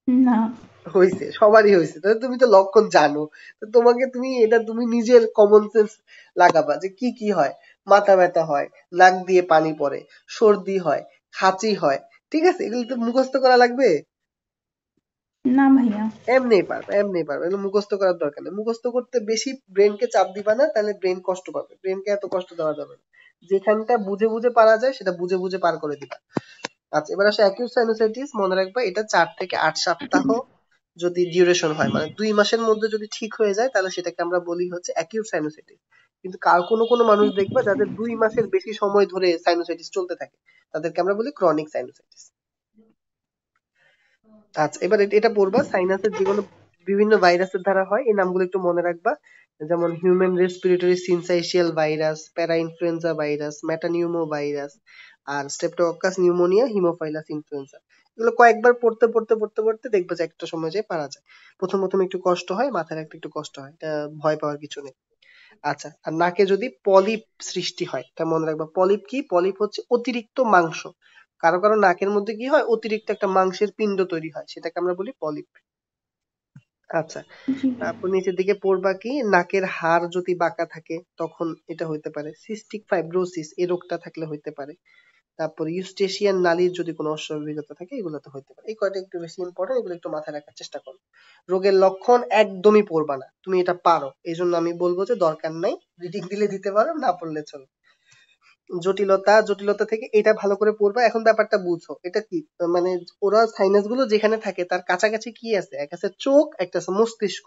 না। হয়েছে সবারই হয়েছে তাহলে তুমি তো লক্ষণ জানো। তো তোমাকে তুমি এটা তুমি নিজের কমন সেন্স লাগাবা যে কি কি হয়। মাথা ব্যথা হয় নাক দিয়ে পানি পড়ে সর্দি হয় খাঁচি হয় ঠিক আছে? এগুলো তো মুখস্থ করা লাগবে? না ভাইয়া। এমনি পারবে এমনি পারবে। এগুলো মুখস্থ করার দরকার নেই। মুখস্থ করতে বেশি ব্রেনকে চাপ দিবা না তাহলে ব্রেন কষ্ট পাবে। ব্রেনকে এত কষ্ট দেওয়া যাবে না। যেখানটা বুঝে বুঝে পারা যায় সেটা বুঝে বুঝে পার করে দিবা। আচ্ছা এবার আসে অ্যাকিউট সাইনোসাইটিস মনে রাখবা এটা চার থেকে আট সপ্তাহ যদি ডিউরেশন হয়। মানে দুই মাসের মধ্যে যদি ঠিক হয়ে যায় তাহলে সেটাকে আমরা বলি হচ্ছে অ্যাকিউট সাইনোসাইটিস কিন্তু কার কোনো কোনো মানুষ দেখবা যাদের দুই মাসের বেশি সময় ধরে সাইনোসাইটিস চলতে থাকে। তাদেরকে আমরা বলি ক্রনিক সাইনোসাইটিস আচ্ছা এবার এটা পড়বা। সাইনাসের যেগুলো বিভিন্ন ভাইরাসের দ্বারা হয়, এই নামগুলো একটু মনে রাখবা। যেমন human respiratory syncytial virus parainfluenza virus metapneumovirus আর স্ট্রেপ্টোকক্কাস নিউমোনিয়া হিমোফাইলাস ইনফ্লুয়েঞ্জা এগুলো কয়েকবার পড়তে পড়তে পড়তে পড়তে দেখবে যে একটা সময় যায় পারা যায়। প্রথম প্রথম একটু কষ্ট হয়, মাথার একটা একটু কষ্ট হয়। এটা ভয় পাওয়ার কিছু নেই। আচ্ছা আর নাকে যদি পলিপ সৃষ্টি হয় তা মনে রাখবা পলিপ কি? পলিপ হচ্ছে অতিরিক্ত মাংস। কারও কারও নাকের মধ্যে কি হয়? অতিরিক্ত একটা মাংসের পিণ্ড তৈরি হয় সেটাকে আমরা বলি পলিপ। আচ্ছা তারপর নিচের দিকে পড়বা কি? নাকের হাড় যদি বাঁকা থাকে তখন এটা হইতে পারে সিস্টিক ফাইব্রোসিস এই রোগটা থাকলে হইতে পারে। তারপর ইউস্টেশিয়ান নালীর যদি কোনো অস্বাভাবিকতা থাকে, এগুলো তো হইতে পারে। এই কয়টা একটু বেশি ইম্পর্টেন্ট এগুলো একটু মাথায় রাখার চেষ্টা করো। রোগের লক্ষণ একদমই পড়বা না। তুমি এটা পারো। এই জন্য আমি বলব যে দরকার নাই রিডিং দিলে দিতে পারো, না পড়লে চলো। জটিলতা জটিলতা থেকে এটা ভালো করে পড়বা। এখন ব্যাপারটা বুঝো। এটা কি? মানে ওরা সাইনাসগুলো যেখানে থাকে, তার কাছাকাছি কি আছে? এক আছে চোখ, একটা আছে মস্তিষ্ক।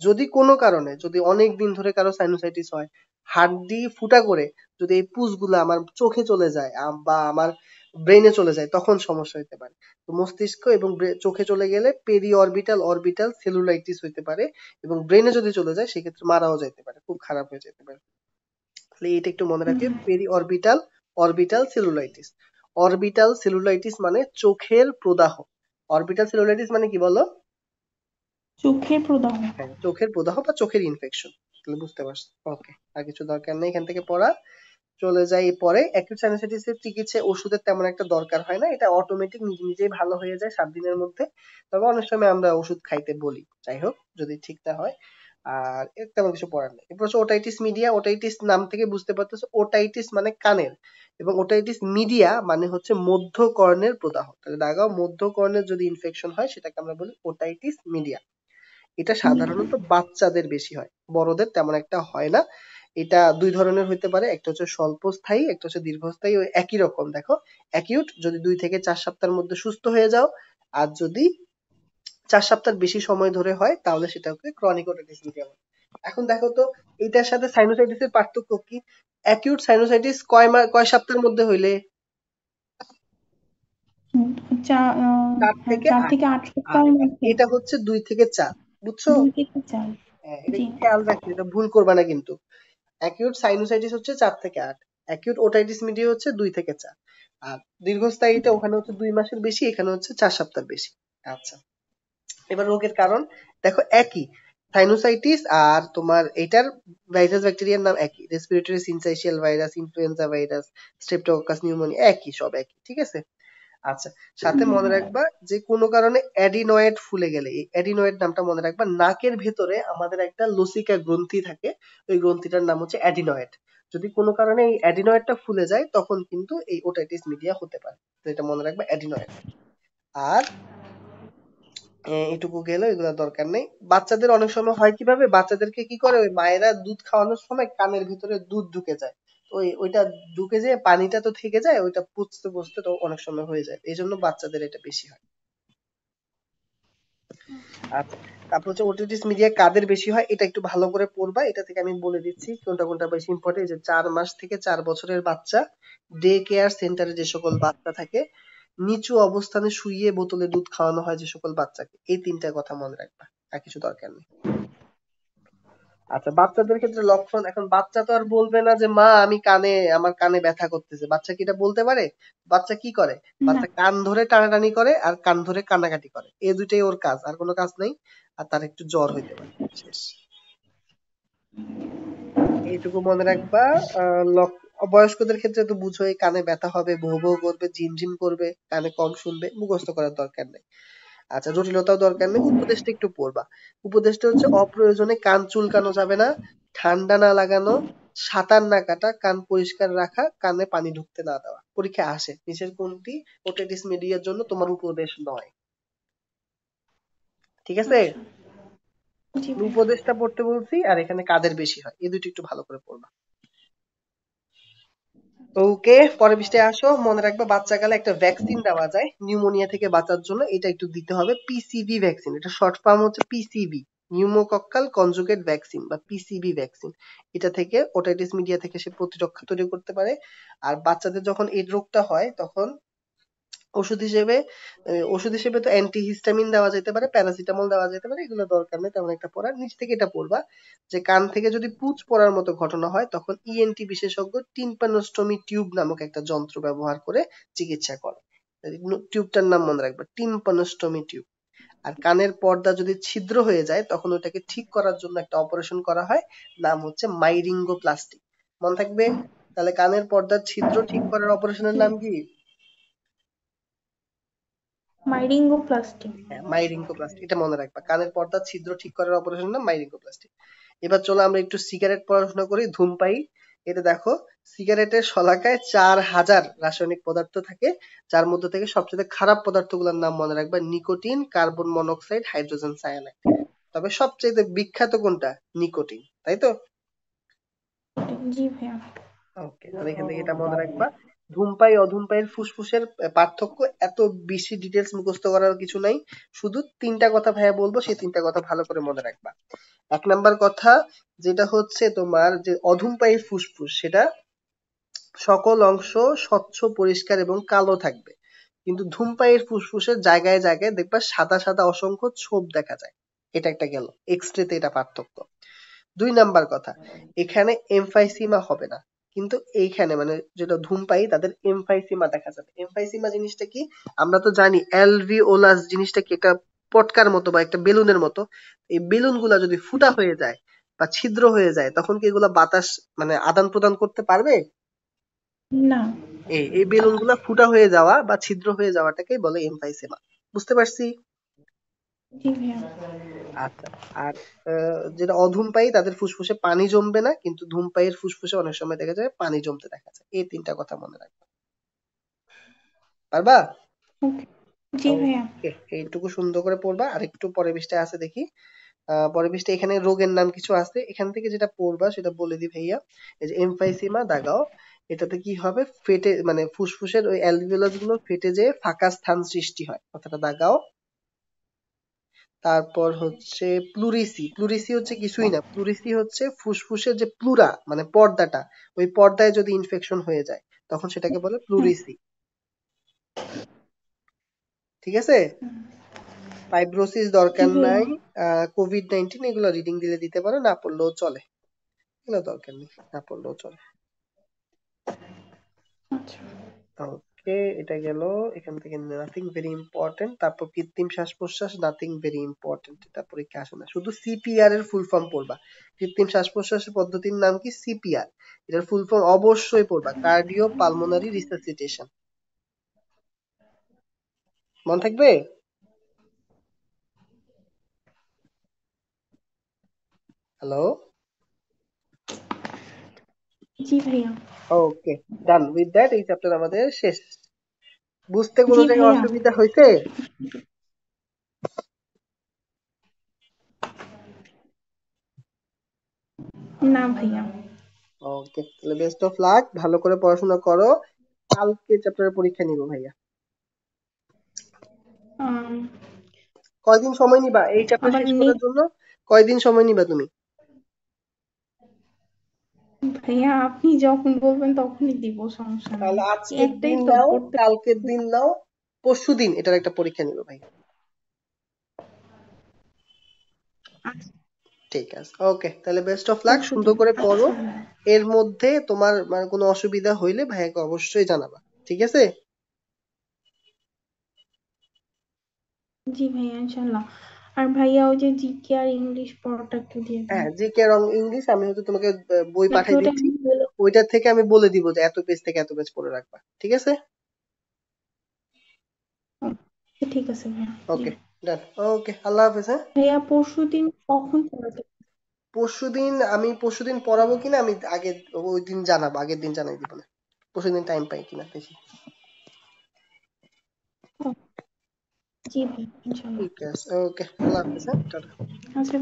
যদি কোনো কারণে, যদি অনেক দিন ধরে কারও সাইনোসাইটিস হয় হাড্ডি ফুটা করে যদি এই পুষগুলো আমার চোখে চলে যায় বা আমার ব্রেনে চলে যায় তখন সমস্যা হতে পারে। তো মস্তিষ্ক এবং চোখে চলে গেলে পেরি অরবিটাল অরবিটাল সেলুলাইটিস হইতে পারে এবং ব্রেনে যদি চলে যায় সেক্ষেত্রে মারাও যাইতে পারে খুব খারাপ হয়ে যেতে পারে। তাহলে এটা একটু মনে রাখবে periorbital orbital cellulitis orbital cellulitis মানে চোখের প্রদাহ। অরবিটাল সেলুলাইটিস মানে কি বলো? চোখের প্রদাহ। হ্যাঁ চোখের প্রদাহ বা চোখের ইনফেকশন তাহলে বুঝতে পারছ। ওকে আর কিছু দরকার নেই, এখান থেকে পড়া। চলে যাই পরে। অ্যাকিউট সাইনাসাইটিস এর চিকিৎসায় ওষুধের তেমন একটা দরকার হয় না, এটা অটোমেটিক নিজে নিজেই ভালো হয়ে যায় সাত দিনের মধ্যে। তবে অনেক সময় আমরা ওষুধ খাইতে বলি, যাই হোক, যদি ঠিক না হয়। আর তেমন কিছু পড়ার নেই। এরপর হচ্ছে ওটাইটিস মিডিয়া ওটাইটিস নাম থেকে বুঝতে পারতেছো ওটাইটিস মানে কানের এবং ওটাইটিস মিডিয়া মানে হচ্ছে মধ্যকর্ণের প্রদাহ। তাহলে দাগাও মধ্যকর্ণের যদি ইনফেকশন হয়, সেটাকে আমরা বলি ওটাইটিস মিডিয়া এটা সাধারণত বাচ্চাদের বেশি হয় বড়দের তেমন একটা হয় না। এটা দুই ধরনের হইতে পারে একটা হচ্ছে স্বল্পস্থায়ী একটা হচ্ছে দীর্ঘস্থায়ী ওই একই রকম। দেখো অ্যাকিউট যদি দুই থেকে চার সপ্তাহের মধ্যে সুস্থ হয়ে যাও আর যদি চার সপ্তাহ বেশি সময় ধরে হয় তাহলে সেটাকে ক্রনিক ওটাইটিস বলে। এখন দেখো তো এটার সাথে সাইনোসাইটিস এর পার্থক্য কি? অ্যাকিউট সাইনোসাইটিস কয় মাস কয় সপ্তাহের মধ্যে হইলে? চার থেকে আট। মধ্যে। এটা হচ্ছে দুই থেকে চার। বুঝছ? হ্যাঁ খেয়াল রাখবে এটা ভুল করবা না কিন্তু। অ্যাকিউট সাইনোসাইটিস হচ্ছে চার থেকে আট। অ্যাকিউট ওটাইটিস মিডিয়া হচ্ছে দুই থেকে চার। আর দীর্ঘস্থায়ীটা ওখানে হচ্ছে দুই মাসের বেশি এখানে হচ্ছে চার সপ্তাহ বেশি। আচ্ছা। এবার রোগের কারণ দেখো একই। সাইনোসাইটিস আর তোমার এটার ভাইরাস ব্যাকটেরিয়ার নাম একই। Respiratory syncytial virus influenza virus streptococcus pneumoniae একই সব একই ঠিক আছে? আচ্ছা সাথে মনে রাখবা যে কোনো কারণে অ্যাডিনয়েড ফুলে গেলে এই অ্যাডিনয়েড নামটা মনে রাখবা নাকের ভেতরে আমাদের একটা লসিকা গ্রন্থি থাকে ওই গ্রন্থিটার নাম হচ্ছে অ্যাডিনয়েড। যদি কোনো কারণে এই অ্যাডিনয়েডটা ফুলে যায় তখন কিন্তু এই ওটাইটিস মিডিয়া হতে পারে তো এটা মনে রাখবা অ্যাডিনয়েড। আর এটুকু গেল এগুলো দরকার নেই। বাচ্চাদের অনেক সময় হয় কীভাবে? বাচ্চাদেরকে কি করে? ওই মায়েরা দুধ খাওয়ানোর সময় কানের ভিতরে দুধ ঢুকে যায়। ওই, ওইটা ঢুকে যেয়ে পানিটা তো থেকে যায়, ওইটা পুষতে পুষতে তো অনেক সময় হয়ে যায়। এই জন্য বাচ্চাদের এটা বেশি হয়। আচ্ছা তারপর হচ্ছে ওটিটিস মিডিয়া কাদের বেশি হয়, এটা একটু ভালো করে পড়বা। এটা থেকে আমি বলে দিচ্ছি, কোনটা কোনটা বেশি ইম্পর্টেন্ট যে চার মাস থেকে চার বছরের বাচ্চা ডে কেয়ার সেন্টারে যে সকল বাচ্চা থাকে, নিচু অবস্থানে শুইয়ে বোতলে দুধ খাওয়ানো হয় যে সকল বাচ্চাকে। এই তিনটা কথা মনে রাখবা, আর কিছু দরকার নেই। আচ্ছা বাচ্চাদের ক্ষেত্রে লক্ষণ এখন বাচ্চা তো আর বলবে না যে মা আমি কানে আমার কানে ব্যথা করতেছে। বাচ্চা কি এটা বলতে পারে? বাচ্চা কি করে? বাচ্চা কান ধরে টানাটানি করে আর কান ধরে কান্নাকাটি করে। এই দুইটাই ওর কাজ আর কোনো কাজ নেই আর তার একটু জ্বর হইতে পারে। শেষ। এইটুকু মনে রাখবা বয়স্কদের ক্ষেত্রে তো বুঝোই কানে ব্যথা হবে ভো ভো করবে ঝিমঝিম করবে কানে কম শুনবে মুখস্থ করার দরকার নেই। আচ্ছা জটিলতাও দরকার নেই উপদেশটা একটু পড়বা। উপদেশটা হচ্ছে অপ্রয়োজনে কান চুলকানো যাবে না ঠান্ডা না লাগানো সাঁতার না কাটা কান পরিষ্কার রাখা কানে পানি ঢুকতে না দেওয়া। পরীক্ষা আসে নিচের কোনটি ওটিটিস মিডিয়ার জন্য তোমার উপদেশ নয়। ঠিক আছে? আচ্ছা। উপদেশটা পড়তে বলছি আর এখানে কাদের বেশি হয় এই দুটো একটু ভালো করে পড়বা। ওকে পরের পৃষ্ঠায় আসো, মনে রাখবে বাচ্চা কালে একটা ভ্যাকসিন দেওয়া যায় নিউমোনিয়া থেকে বাঁচার জন্য, এটা একটু দিতে হবে পিসিবি ভ্যাকসিন এটা শর্ট ফর্ম হচ্ছে পিসিভি নিউমোকক্কাল কনজুগেট ভ্যাকসিন বা পিসিবি ভ্যাকসিন এটা থেকে ওটাইটিস মিডিয়া থেকে সে প্রতিরক্ষা তৈরি করতে পারে, আর বাচ্চাদের যখন এই রোগটা হয়, তখন ওষুধ হিসেবে ওষুধ হিসেবে তো অ্যান্টিহিস্টামিন দেওয়া যেতে পারে প্যারাসিটামল দেওয়া যেতে পারে, এগুলো দরকার নেই, তেমন একটা পড়ার নিচ থেকে এটা পড়বা যে কান থেকে যদি পুঁজ পড়ার মতো ঘটনা হয়, তখন ইএনটি বিশেষজ্ঞ টিম্পানোস্টমি টিউব নামক একটা যন্ত্র ব্যবহার করে চিকিৎসা করে। টিউবটার নাম মনে রাখবা টিম্পানোস্টমি টিউব আর কানের পর্দা যদি ছিদ্র হয়ে যায়, তখন ওটাকে ঠিক করার জন্য একটা অপারেশন করা হয়, নাম হচ্ছে মাইরিঙ্গোপ্লাস্টি মনে থাকবে? তাহলে কানের পর্দার ছিদ্র ঠিক করার অপারেশনের নাম কি? মাইরিঙ্গোপ্লাস্টি। হ্যাঁ মাইরিঙ্গোপ্লাস্টি এটা মনে রাখবা। কানের পর্দার ছিদ্র ঠিক করার মাইরিঙ্গোপ্লাস্টি। এবার চলো আমরা একটু সিগারেট পড়াশোনা করি ধূমপাই এটা দেখো সিগারেটের শলাকায় চার হাজার রাসায়নিক পদার্থ থাকে যার মধ্যে থেকে সবচেয়ে খারাপ পদার্থগুলোর নাম মনে রাখবা nicotine carbon monoxide hydrogen cyanide. তবে সবচেয়ে বিখ্যাত কোনটা? নিকোটিন তাই তো? জি ভাইয়া। ওকে তাহলে এখান থেকে এটা মনে রাখবা। ধূমপাই, অধূমপাইয়ের ফুসফুসের পার্থক্য এত বেশি ডিটেলস মুখস্থ করার কিছু নাই। শুধু তিনটা কথা ভাইয়া বলব, সেই তিনটা কথা ভালো করে মনে রাখবা। এক নাম্বার কথা, যেটা হচ্ছে তোমার যে অধূমপায়ীর ফুসফুস, সেটা সকল অংশ স্বচ্ছ, পরিষ্কার এবং কালো থাকবে। কিন্তু ধূমপায়ীর ফুসফুসের জায়গায় জায়গায় দেখবা সাদা সাদা অসংখ্য ছোপ দেখা যায়। এটা একটা গেল। এক্সরেতে এটা পার্থক্য। দুই নাম্বার কথা, এখানে এমফাইসিমা হবে না। কিন্তু এইখানে মানে যেটা ধূমপায়ী তাদের এমফাইসিমা দেখা যাবে। এমফাইসিমা জিনিসটা কি? আমরা তো জানি অ্যালভিওলাস জিনিসটা কি একটা পটকার মতো বা একটা বেলুনের মতো? এই বেলুনগুলা যদি ফুটা হয়ে যায় বা ছিদ্র হয়ে যায় তখন কি এগুলা বাতাস মানে আদান প্রদান করতে পারবে? না। এই এই বেলুনগুলা ফুটা হয়ে যাওয়া বা ছিদ্র হয়ে যাওয়াটাকেই বলে এমফাইসিমা। বুঝতে পারছি? আচ্ছা আর যেটা অধূমপায়ী তাদের ফুসফুসে পানি জমবে না কিন্তু ধূমপায়ীর ফুসফুসে অনেক সময় দেখা যায় পানি জমতে দেখা যায়। এই তিনটা কথা মনে রাখবে। পারবা? জি ভাইয়া। এইটুকু সুন্দর করে পড়বা। আর একটু পরের পৃষ্ঠায় আছে দেখি। আহ পরের পৃষ্ঠায় এখানে রোগের নাম কিছু আছে। এখান থেকে যেটা পড়বা সেটা বলে দি ভাইয়া। এই যে এমফাইসিমা দাগাও এটাতে কি হবে? ফেটে মানে ফুসফুসের ওই অ্যালভিওলাসগুলো ফেটে যেয়ে ফাঁকা স্থান সৃষ্টি হয়। কথাটা দাগাও। তারপর হচ্ছে প্লুরিসি প্লুরিসি হচ্ছে কিছুই না। প্লুরিসি হচ্ছে ফুসফুসের যে প্লুরা মানে পর্দাটা ওই পর্দায় যদি ইনফেকশন হয়ে যায় তখন সেটাকে বলে প্লুরিসি ঠিক আছে? ফাইব্রোসিস দরকার। নাই। কোভিড নাইন্টিন এগুলো রিডিং দিলে দিতে পারো না পড়লেও চলে। এগুলো দরকার নেই না পড়লেও চলে। আচ্ছা। ওকে এটা গেল, এখান থেকে নাথিং ভেরি ইম্পর্টেন্ট তারপর কৃত্রিম শ্বাস প্রশ্বাস নাথিং ভেরি ইম্পর্টেন্ট এটা পরীক্ষা আসে না শুধু সিপিআর এর ফুল ফর্ম পড়বা। কৃত্রিম শ্বাস প্রশ্বাসের পদ্ধতির নাম কি? সিপিআর এটার ফুল ফর্ম অবশ্যই পড়বা। কার্ডিও পালমোনারি রিসাসিটেশন মনে থাকবে? হ্যালো জি ভাইয়া। ওকে ডান উইথ দ্যাট এই চ্যাপ্টার আমাদের শেষ। বুঝতে কোনো জায়গায় অসুবিধা হয়েছে? না ভাইয়া। ওকে তাহলে বেস্ট অফ লাক ভালো করে পড়াশোনা করো। কালকে চ্যাপ্টারের পরীক্ষা নিব ভাইয়া। কয়দিন সময় নিবা এই চ্যাপ্টার শেষ করার জন্য? কয়দিন সময় নিবা তুমি? ভাইয়া আপনি যখন বলবেন তখনই দিব সমস্যা নেই। তাহলে একটাই দিন নাও কালকের দিন নাও পরশু দিন এটার একটা পরীক্ষা নিব ভাই। আচ্ছা ঠিক আছে ওকে তাহলে বেস্ট অফ লাক সুন্দর করে পড়ো। আচ্ছা এর মধ্যে তোমার মানে কোনো অসুবিধা হইলে ভাইয়াকে অবশ্যই জানাবা ঠিক আছে? জি ভাইয়া ইনশাল্লাহ আর ভাইয়া ওই যে জিকে আর ইংলিশ পড়াটা একটু দিয়ে হ্যাঁ জিকে রং ইংলিশ আমি হয়তো তোমাকে বই পাঠিয়ে ওটা দিচ্ছি। ওইটা থেকে আমি বলে দিব যে এত পেজ থেকে এত পেজ পড়ে রাখবা ঠিক আছে? আচ্ছা, ঠিক আছে ভাইয়া। ওকে ডান ওকে আল্লাহ হাফেজ হ্যাঁ? ভাইয়া পরশু দিন কখন পড়াতে পরশুদিন আমি পরশুদিন পড়াবো কিনা আমি আগে ওই দিন জানাব আগের দিন জানাই দিব না। পরশুদিন টাইম পাই কিনা দেখি। ও, জি ভাইয়া ইনশাল্লাহ ঠিক আছে ওকে আল্লাহ হাফেজ হ্যাঁ টাটা আচ্ছা